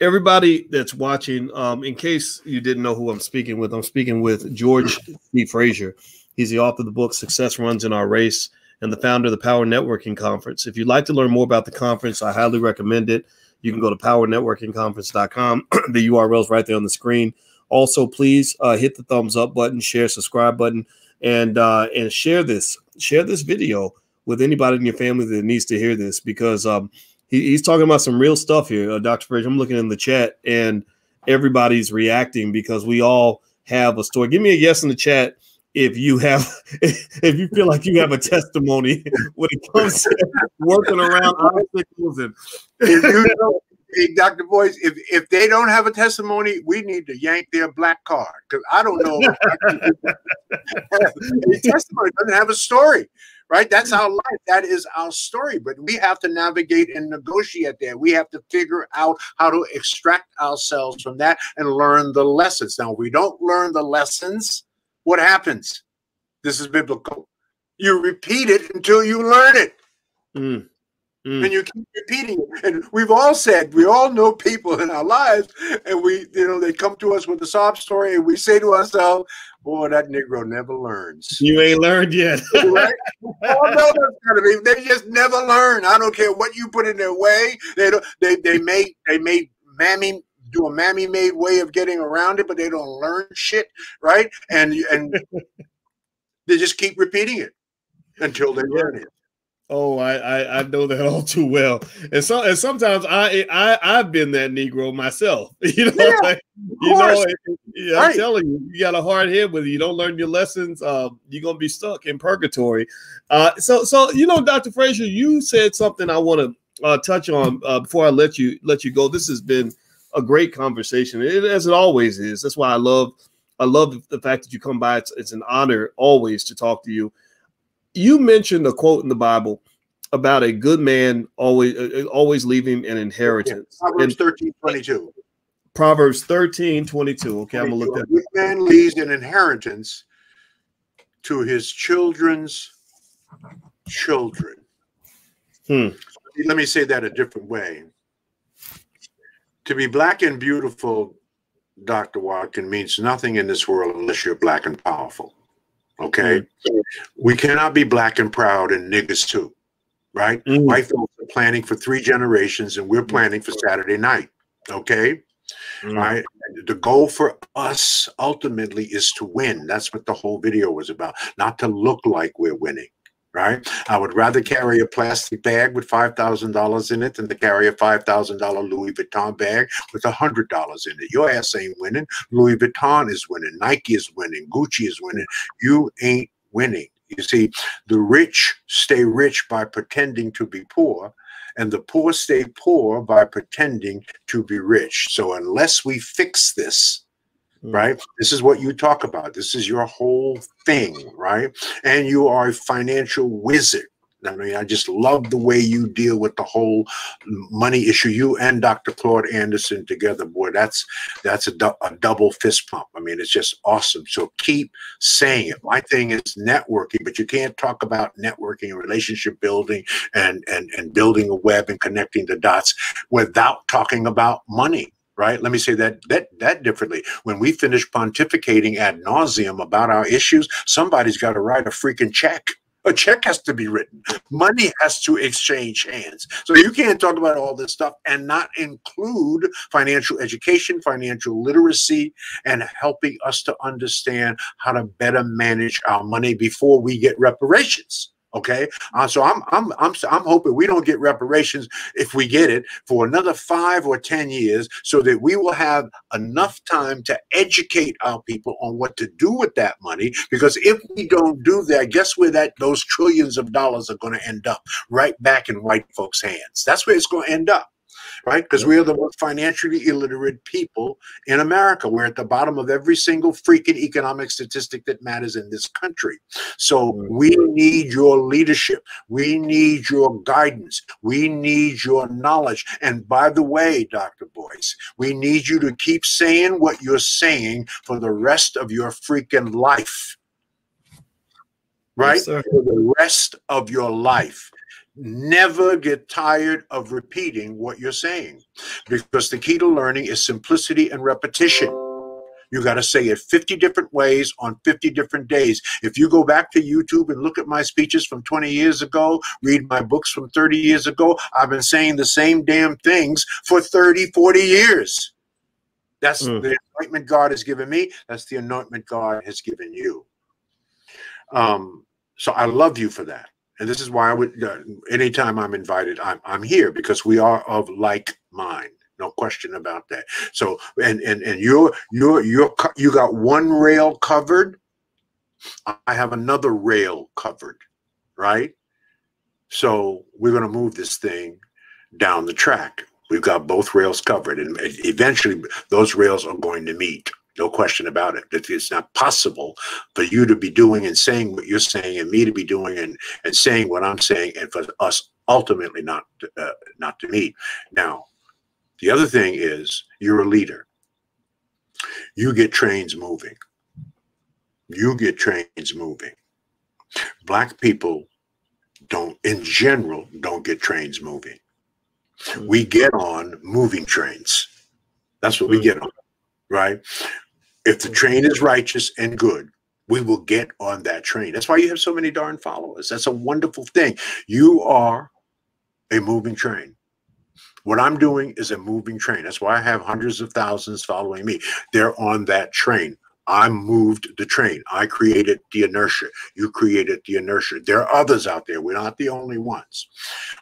Everybody that's watching, um, in case you didn't know who I'm speaking with, I'm speaking with George C. Fraser. He's the author of the book Success Runs in Our Race and the founder of the Power Networking Conference. If you'd like to learn more about the conference, I highly recommend it. You can go to powernetworkingconference.com. the URL is right there on the screen. Also, please uh, hit the thumbs up button, share, subscribe button, and uh, and share this. Share this video with anybody in your family that needs to hear this because um, he, he's talking about some real stuff here. Uh, Dr. Fraser, I'm looking in the chat and everybody's reacting because we all have a story. Give me a yes in the chat if you have if you feel like you have a testimony when it comes to working around obstacles and you know, Dr. Boyce, if if they don't have a testimony, we need to yank their black card because I don't know. testimony doesn't have a story, right? That's our life. That is our story. But we have to navigate and negotiate there. We have to figure out how to extract ourselves from that and learn the lessons. Now, if we don't learn the lessons what happens? This is biblical. You repeat it until you learn it. Mm. Mm. And you keep repeating it. And we've all said, we all know people in our lives, and we, you know, they come to us with a sob story, and we say to ourselves, Boy, that Negro never learns. You ain't learned yet. right? Oh, no, that's gotta be- they just never learn. I don't care what you put in their way. They don't they they may they may mammy do a mammy made way of getting around it, but they don't learn shit, right? And and they just keep repeating it until they learn it. Oh, I, I I know that all too well, and so and sometimes I I I've been that Negro myself. You know, Yeah, like, you know, yeah, I'm telling you, you got a hard head with it. You don't learn your lessons. Um, you're gonna be stuck in purgatory. Uh, so so you know, Dr. Fraser, you said something I want to uh, touch on uh, before I let you let you go. This has been a great conversation, it, as it always is. That's why I love I love the fact that you come by. It's, it's an honor always to talk to you. You mentioned a quote in the Bible about a good man always uh, always leaving an inheritance. Proverbs In 13, 22. Proverbs 13, 22. Okay, I'm gonna look A that. good man leaves an inheritance to his children's children. Hmm. Let me say that a different way. To be black and beautiful, Dr. Watkin, means nothing in this world unless you're black and powerful. Okay? We cannot be black and proud and niggas too, right? Mm. White folks are planning for three generations and we're planning for Saturday night. Okay? Mm. right? The goal for us ultimately is to win. That's what the whole video was about, not to look like we're winning, right? I would rather mm-hmm. carry a plastic bag with $5,000 in it than to carry a $5,000 Louis Vuitton bag with $100 in it. Your ass ain't winning. Louis Vuitton is winning. Nike is winning. Gucci is winning. You ain't winning. You see, the rich stay rich by pretending to be poor, and the poor stay poor by pretending to be rich. So unless we fix this. Mm. right? This is what you talk about. This is your whole thing, right? And you are a financial wizard. I mean, I just love the way you deal with the whole money issue. You and Dr. Claude Anderson together, boy, that's that's a, du- a double fist pump. I mean, it's just awesome. So keep saying it. My thing is networking, but you can't talk about networking and relationship building and and and building a web and connecting the dots without talking about money right? Let me say that that that differently. When we finish pontificating ad nauseum about our issues somebody's got to write a freaking check. A check has to be written. Money has to exchange hands. So you can't talk about all this stuff and not include financial education financial literacy and helping us to understand how to better manage our money before we get reparations okay? Uh, so I'm, I'm i'm i'm hoping we don't get reparations if we get it for another five or ten years so that we will have enough time to educate our people on what to do with that money because if we don't do that guess where that those trillions of dollars are going to end up? Right back in white folks hands. That's where it's going to end up right because we are the most financially illiterate people in america we're at the bottom of every single freaking economic statistic that matters in this country so mm. we need your leadership we need your guidance. We need your knowledge. And by the way, Dr. Boyce, we need you to keep saying what you're saying for the rest of your freaking life. Right? Yes, for the rest of your life. Never get tired of repeating what you're saying because the key to learning is simplicity and repetition. You got to say it 50 different ways on 50 different days. If you go back to YouTube and look at my speeches from 20 years ago, read my books from 30 years ago, I've been saying the same damn things for 30, 40 years. That's Mm. the anointment God has given me. That's the anointment God has given you. Um, so I love you for that. And this is why I would, uh, anytime I'm invited, I'm, I'm here because we are of like mind. No question about that. So, and, and, and you're, you're, you're, you got one rail covered. I have another rail covered, right? So we're going to move this thing down the track. We've got both rails covered, and eventually those rails are going to meet. No question about it. That it's not possible for you to be doing and saying what you're saying, and me to be doing and, and saying what I'm saying, and for us ultimately not to, uh, not to meet. Now, the other thing is you're a leader. You get trains moving. you get trains moving. Black people don't, in general, don't get trains moving. We get on moving trains. That's what we get on, right? If the train is righteous and good, we will get on that train. That's why you have so many darn followers. That's a wonderful thing. You are a moving train. What I'm doing is a moving train. That's why I have hundreds of thousands following me. They're on that train. I moved the train. I created the inertia. You created the inertia. There are others out there. We're not the only ones.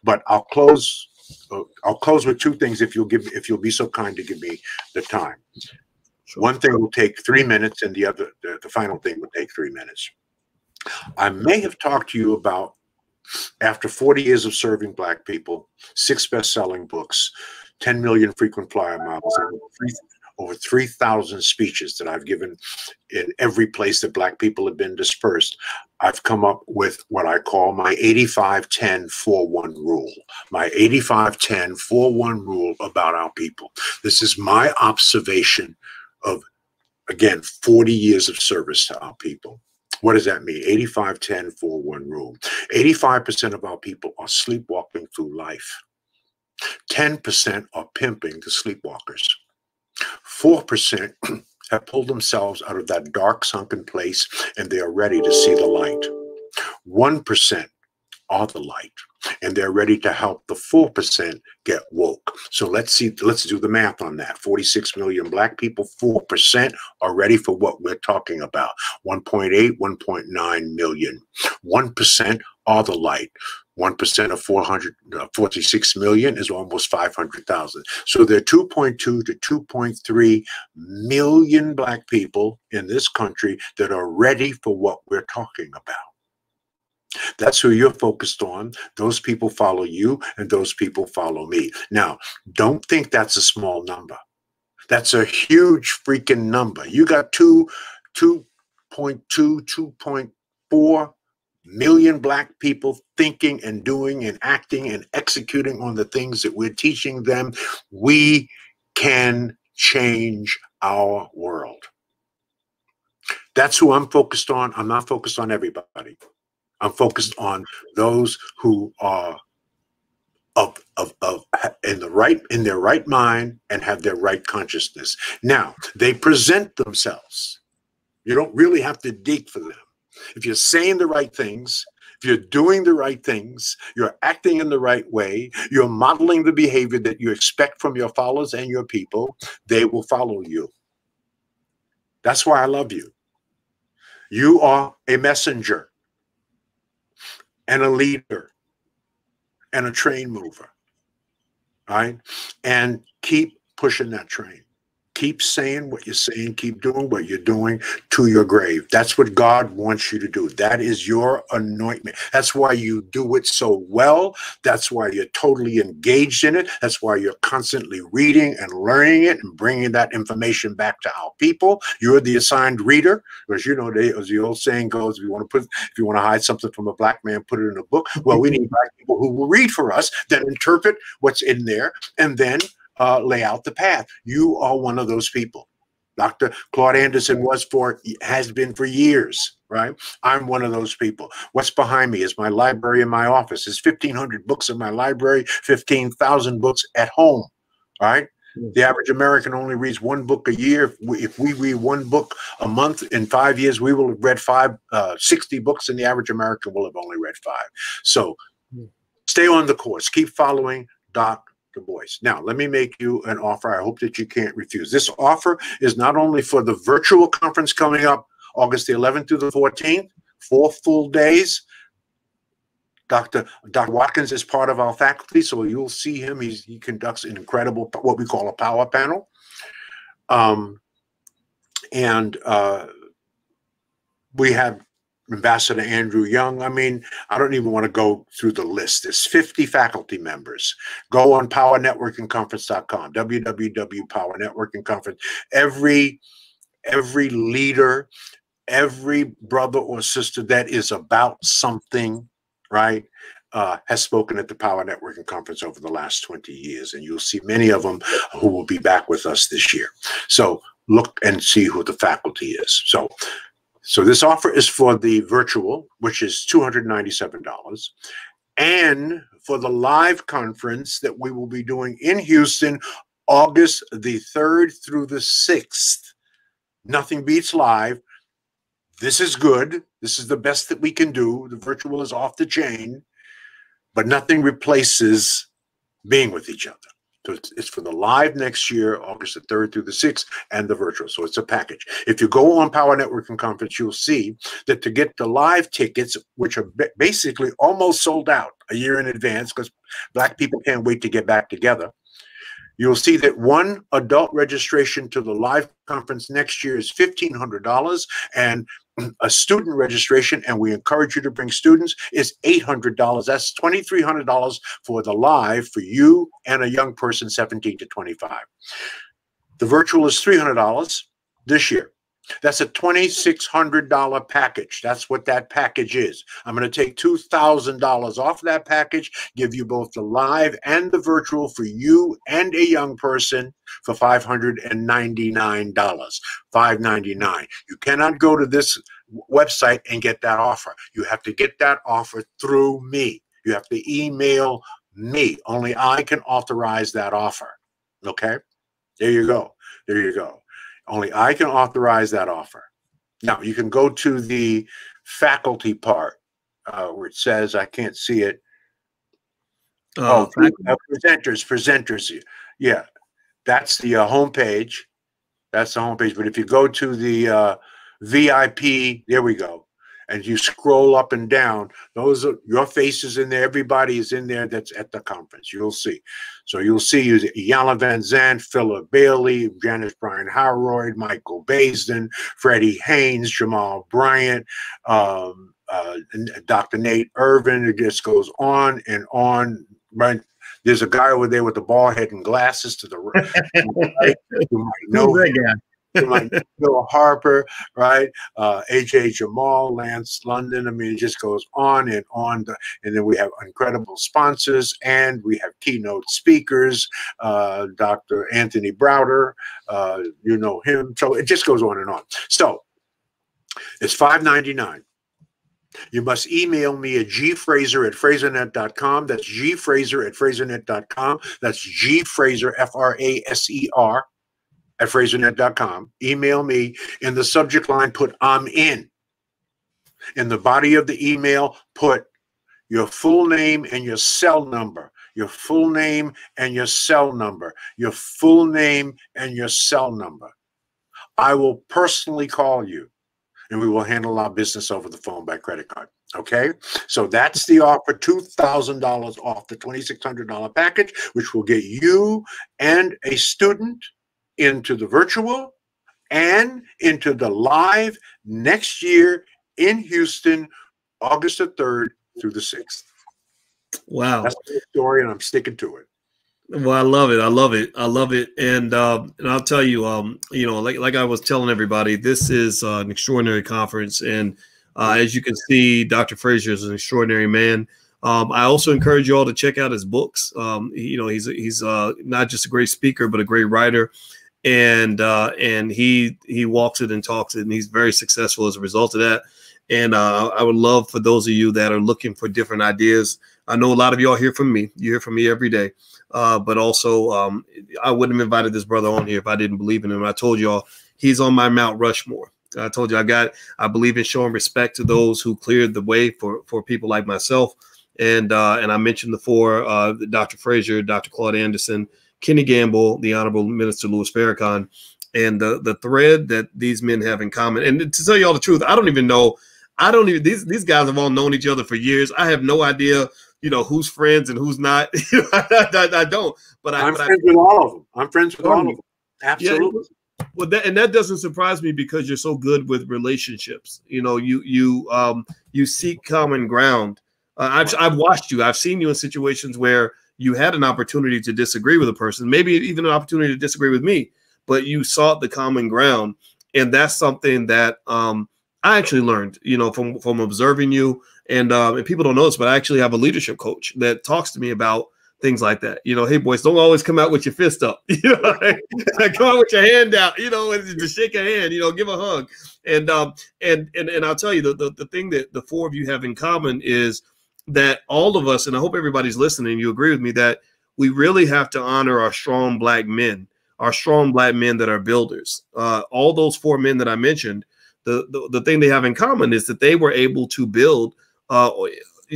But I'll close. Uh, I'll close with two things if you'll give if you'll be so kind to give me the time. Sure. One thing will take three minutes, and the other the, the final thing will take three minutes. I may have talked to you about after 40 years of serving black people, six best-selling books, 10 million frequent flyer miles, over 3,000 speeches that I've given in every place that Black people have been dispersed, I've come up with what I call my 85 10 4 1 rule. My 85 10 4 1 rule about our people. This is my observation of, again, 40 years of service to our people. What does that mean? 85 10 4 1 rule. 85% of our people are sleepwalking through life. 10% are pimping the sleepwalkers. 4% have pulled themselves out of that dark, sunken place and they are ready to see the light. 1% are the light and they're ready to help the 4% get woke. So let's see, let's do the math on that. 46 million black people, 4% are ready for what we're talking about. 1.8, 1.9 million. 1% are the light. 1% of 446 uh, is almost 500,000. So there are 2.2 to 2.3 million black people in this country that are ready for what we're talking about. That's who you're focused on. Those people follow you, and those people follow me. Now, don't think that's a small number. That's a huge freaking number. You got two, 2.2, 2.4 million black people thinking and doing and acting and executing on the things that we're teaching them, we can change our world. That's who I'm focused on. I'm not focused on everybody. I'm focused on those who are of, of, of in the right in their right mind and have their right consciousness. Now they present themselves. You don't really have to dig for them if you're saying the right things, if you're doing the right things, you're acting in the right way, you're modeling the behavior that you expect from your followers and your people, they will follow you. That's why I love you. You are a messenger and a leader and a train mover. Right? And keep pushing that train. Keep saying what you're saying, keep doing what you're doing to your grave. That's what God wants you to do. That is your anointment. That's why you do it so well. That's why you're totally engaged in it. That's why you're constantly reading and learning it and bringing that information back to our people. You're the assigned reader, because you know, they, as the old saying goes, if you want to put, if you want to hide something from a black man, put it in a book. Well, we need black people who will read for us, then interpret what's in there, and then uh, lay out the path. You are one of those people. Dr. Claude Anderson was for, has been for years, right? I'm one of those people. What's behind me is my library in my office. There's 1,500 books in my library, 15,000 books at home, right? The average American only reads one book a year. If we, read one book a month in five years, we will have read five, uh, 60 books, and the average American will have only read five. So hmm. stay on the course. Keep following Doc Du Bois. Now, let me make you an offer. I hope that you can't refuse. This offer is not only for the virtual conference coming up August the 11th through the 14th, four full days. Dr. Dr. Watkins is part of our faculty, so you'll see him. He's, he conducts an incredible, what we call a power panel. Um, and uh, we have Ambassador Andrew Young. I mean, I don't even want to go through the list. There's 50 faculty members. Go on powernetworkingconference.com, www.powernetworkingconference. Every every leader, every brother or sister that is about something, right? Uh, has spoken at the Power Networking Conference over the last 20 years, and you'll see many of them who will be back with us this year. So look and see who the faculty is. So So this offer is for the virtual, which is $297, and for the live conference that we will be doing in Houston, August the 3rd through the 6th. Nothing beats live. This is good. This is the best that we can do. The virtual is off the chain, but nothing replaces being with each other. So it's, it's for the live next year, August the 3rd through the 6th, and the virtual. So it's a package. If you go on Power Networking Conference, you'll see that to get the live tickets, which are basically almost sold out a year in advance because Black people can't wait to get back together, you'll see that one adult registration to the live conference next year is $1,500 and a student registration, and we encourage you to bring students, is $800. That's $2,300 for the live for you and a young person 17 to 25. The virtual is $300 this year. That's a $2,600 package. That's what that package is. I'm going to take $2,000 off that package, give you both the live and the virtual for you and a young person for $599. 599. You cannot go to this website and get that offer. You have to get that offer through me. You have to email me. Only I can authorize that offer. Okay? There you go. There you go. Only I can authorize that offer. Now, you can go to the faculty part uh, where it says, I can't see it. Uh, oh, uh, presenters, presenters. Yeah, that's the uh, homepage. That's the homepage. But if you go to the uh, VIP, there we go. And you scroll up and down, those are your faces in there. Everybody is in there that's at the conference. You'll see. So you'll see you, Iyanla Vanzant, Philip Bailey, Janice Bryant Howroyd, Michael Baisden, Freddie Haynes, Jamal Bryant, um, uh, Dr. Nate Irvin. It just goes on and on. Right there's a guy over there with the bald head and glasses to the right. you might know that guy. Like Bill Harper, right? Uh, AJ Jamal, Lance London. I mean, it just goes on and on. And then we have incredible sponsors and we have keynote speakers, uh, Dr. Anthony Browder. Uh, you know him. So it just goes on and on. So it's five ninety nine. You must email me at gfraser at frasernet.com. That's gfraser at frasernet.com. That's gfraser, F R A S E R, at frasernet.com. Email me. In the subject line, put I'm in. In the body of the email, put your full name and your cell number. Your full name and your cell number. Your full name and your cell number. I will personally call you and we will handle our business over the phone by credit card. Okay, so that's the offer $2,000 off the $2,600 package, which will get you and a student into the virtual and into the live next year in Houston, August the 3rd through the 6th. Wow. That's the story, and I'm sticking to it. Well, I love it. I love it. I love it. And uh, and I'll tell you, um, you know, like like I was telling everybody, this is uh, an extraordinary conference, and uh, as you can see, Dr. Fraser is an extraordinary man. Um, I also encourage you all to check out his books. Um, you know, he's he's uh, not just a great speaker, but a great writer, and uh, and he he walks it and talks it, and he's very successful as a result of that. And uh, I would love for those of you that are looking for different ideas. I know a lot of y'all hear from me. You hear from me every day. Uh, but also, um, I wouldn't have invited this brother on here if I didn't believe in him. I told y'all he's on my Mount Rushmore. I told you I got I believe in showing respect to those who cleared the way for for people like myself. And uh, and I mentioned the four uh, Dr. Fraser, Dr. Claude Anderson, Kenny Gamble, the Honorable Minister Louis Farrakhan, and the the thread that these men have in common. And to tell you all the truth, I don't even know. I don't even these these guys have all known each other for years. I have no idea you know who's friends and who's not. I, I, I, don't. But I, am friends with all of them. I'm friends with all of them. Absolutely. Yeah, well, that, and that doesn't surprise me because you're so good with relationships. You know, you you um you seek common ground. Uh, I've I've watched you. I've seen you in situations where you had an opportunity to disagree with a person, maybe even an opportunity to disagree with me, but you sought the common ground, and that's something that um I actually learned. You know, from from observing you and, um, and people don't know this, but I actually have a leadership coach that talks to me about things like that. You know, hey boys, don't always come out with your fist up. You know, come out with your hand out. You know, and to shake a hand. You know, give a hug. And um and and and I'll tell you the, the the thing that the four of you have in common is that all of us, and I hope everybody's listening. You agree with me that we really have to honor our strong black men, our strong black men that are builders. Uh, all those four men that I mentioned, the, the the thing they have in common is that they were able to build. Uh,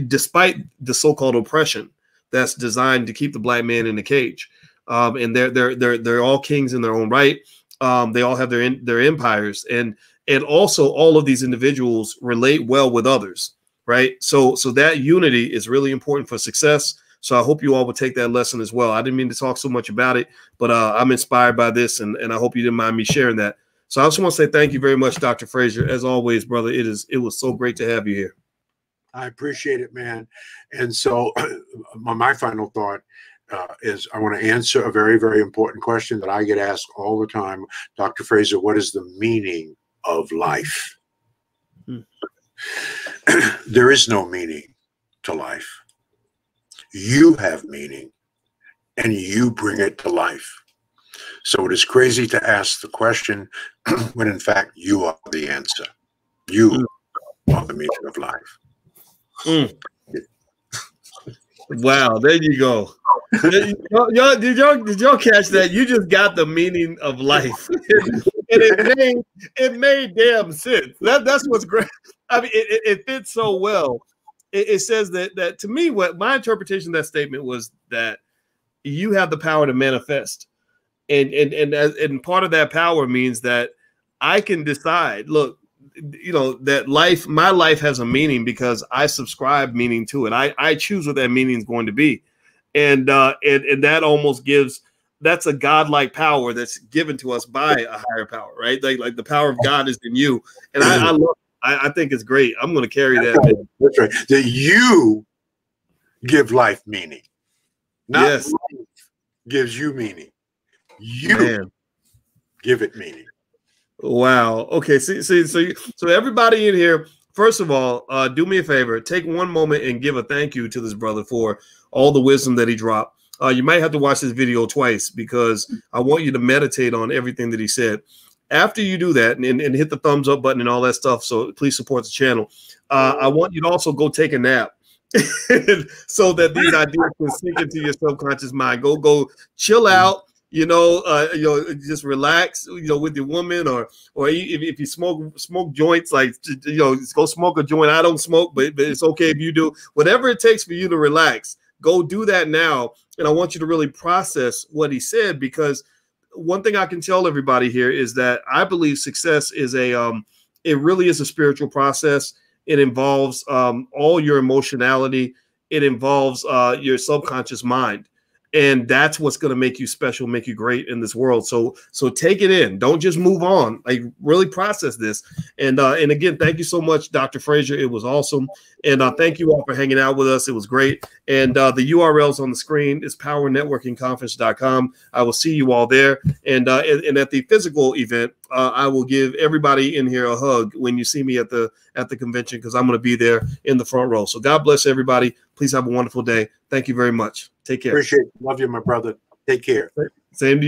despite the so-called oppression that's designed to keep the black man in the cage. Um, and they're they're they're they're all kings in their own right. Um, they all have their in, their empires, and and also all of these individuals relate well with others, right? So so that unity is really important for success. So I hope you all will take that lesson as well. I didn't mean to talk so much about it, but uh, I'm inspired by this, and and I hope you didn't mind me sharing that. So I just want to say thank you very much, Dr. Fraser. As always, brother, it is it was so great to have you here. I appreciate it, man. And so, my, my final thought uh, is I want to answer a very, very important question that I get asked all the time. Dr. Fraser, what is the meaning of life? Hmm. there is no meaning to life. You have meaning and you bring it to life. So it is crazy to ask the question when in fact you are the answer. You hmm. are the meaning of life. Mm. Wow, there you go. y'all, did y'all did y'all catch that? You just got the meaning of life, it made it made damn sense. That that's what's great. I mean, it, it, it fits so well. It, it, says that that to me, what my interpretation of that statement was that you have the power to manifest, and and and and part of that power means that I can decide. Look, you know that life my life has a meaning because i subscribe meaning to it i i choose what that meaning is going to be and uh and, and that almost gives that's a godlike power that's given to us by a higher power right like like the power of god is in you and i, I love I, I think it's great i'm going to carry that that's right. that's right that you give life meaning not yes. life gives you meaning you Man. give it meaning Wow. Okay. See, see, so, you, so everybody in here, first of all, uh, do me a favor. Take one moment and give a thank you to this brother for all the wisdom that he dropped. Uh, you might have to watch this video twice because I want you to meditate on everything that he said. After you do that and, and hit the thumbs up button and all that stuff, so please support the channel. Uh, I want you to also go take a nap. so that these ideas can sink into your subconscious mind. Go, go, chill out, you know, uh, you know, just relax, you know, with your woman, or or if, if you smoke smoke joints, like you know, go smoke a joint. I don't smoke, but, but it's okay if you do. Whatever it takes for you to relax, go do that now. And I want you to really process what he said because one thing I can tell everybody here is that I believe success is a um, it really is a spiritual process. It involves um, all your emotionality. It involves uh, your subconscious mind and that's what's going to make you special make you great in this world. So so take it in. Don't just move on. Like really process this. And uh and again thank you so much dr fraser. It was awesome. And uh thank you all for hanging out with us. It was great. And uh the urls on the screen is powernetworkingconference.com i will see you all there. And uh and, and at the physical event uh, I will give everybody in here a hug when you see me at the at the convention because I'm going to be there in the front row. So God bless everybody. Please have a wonderful day. Thank you very much. Take care. Appreciate it. Love you, my brother. Take care. Same to you.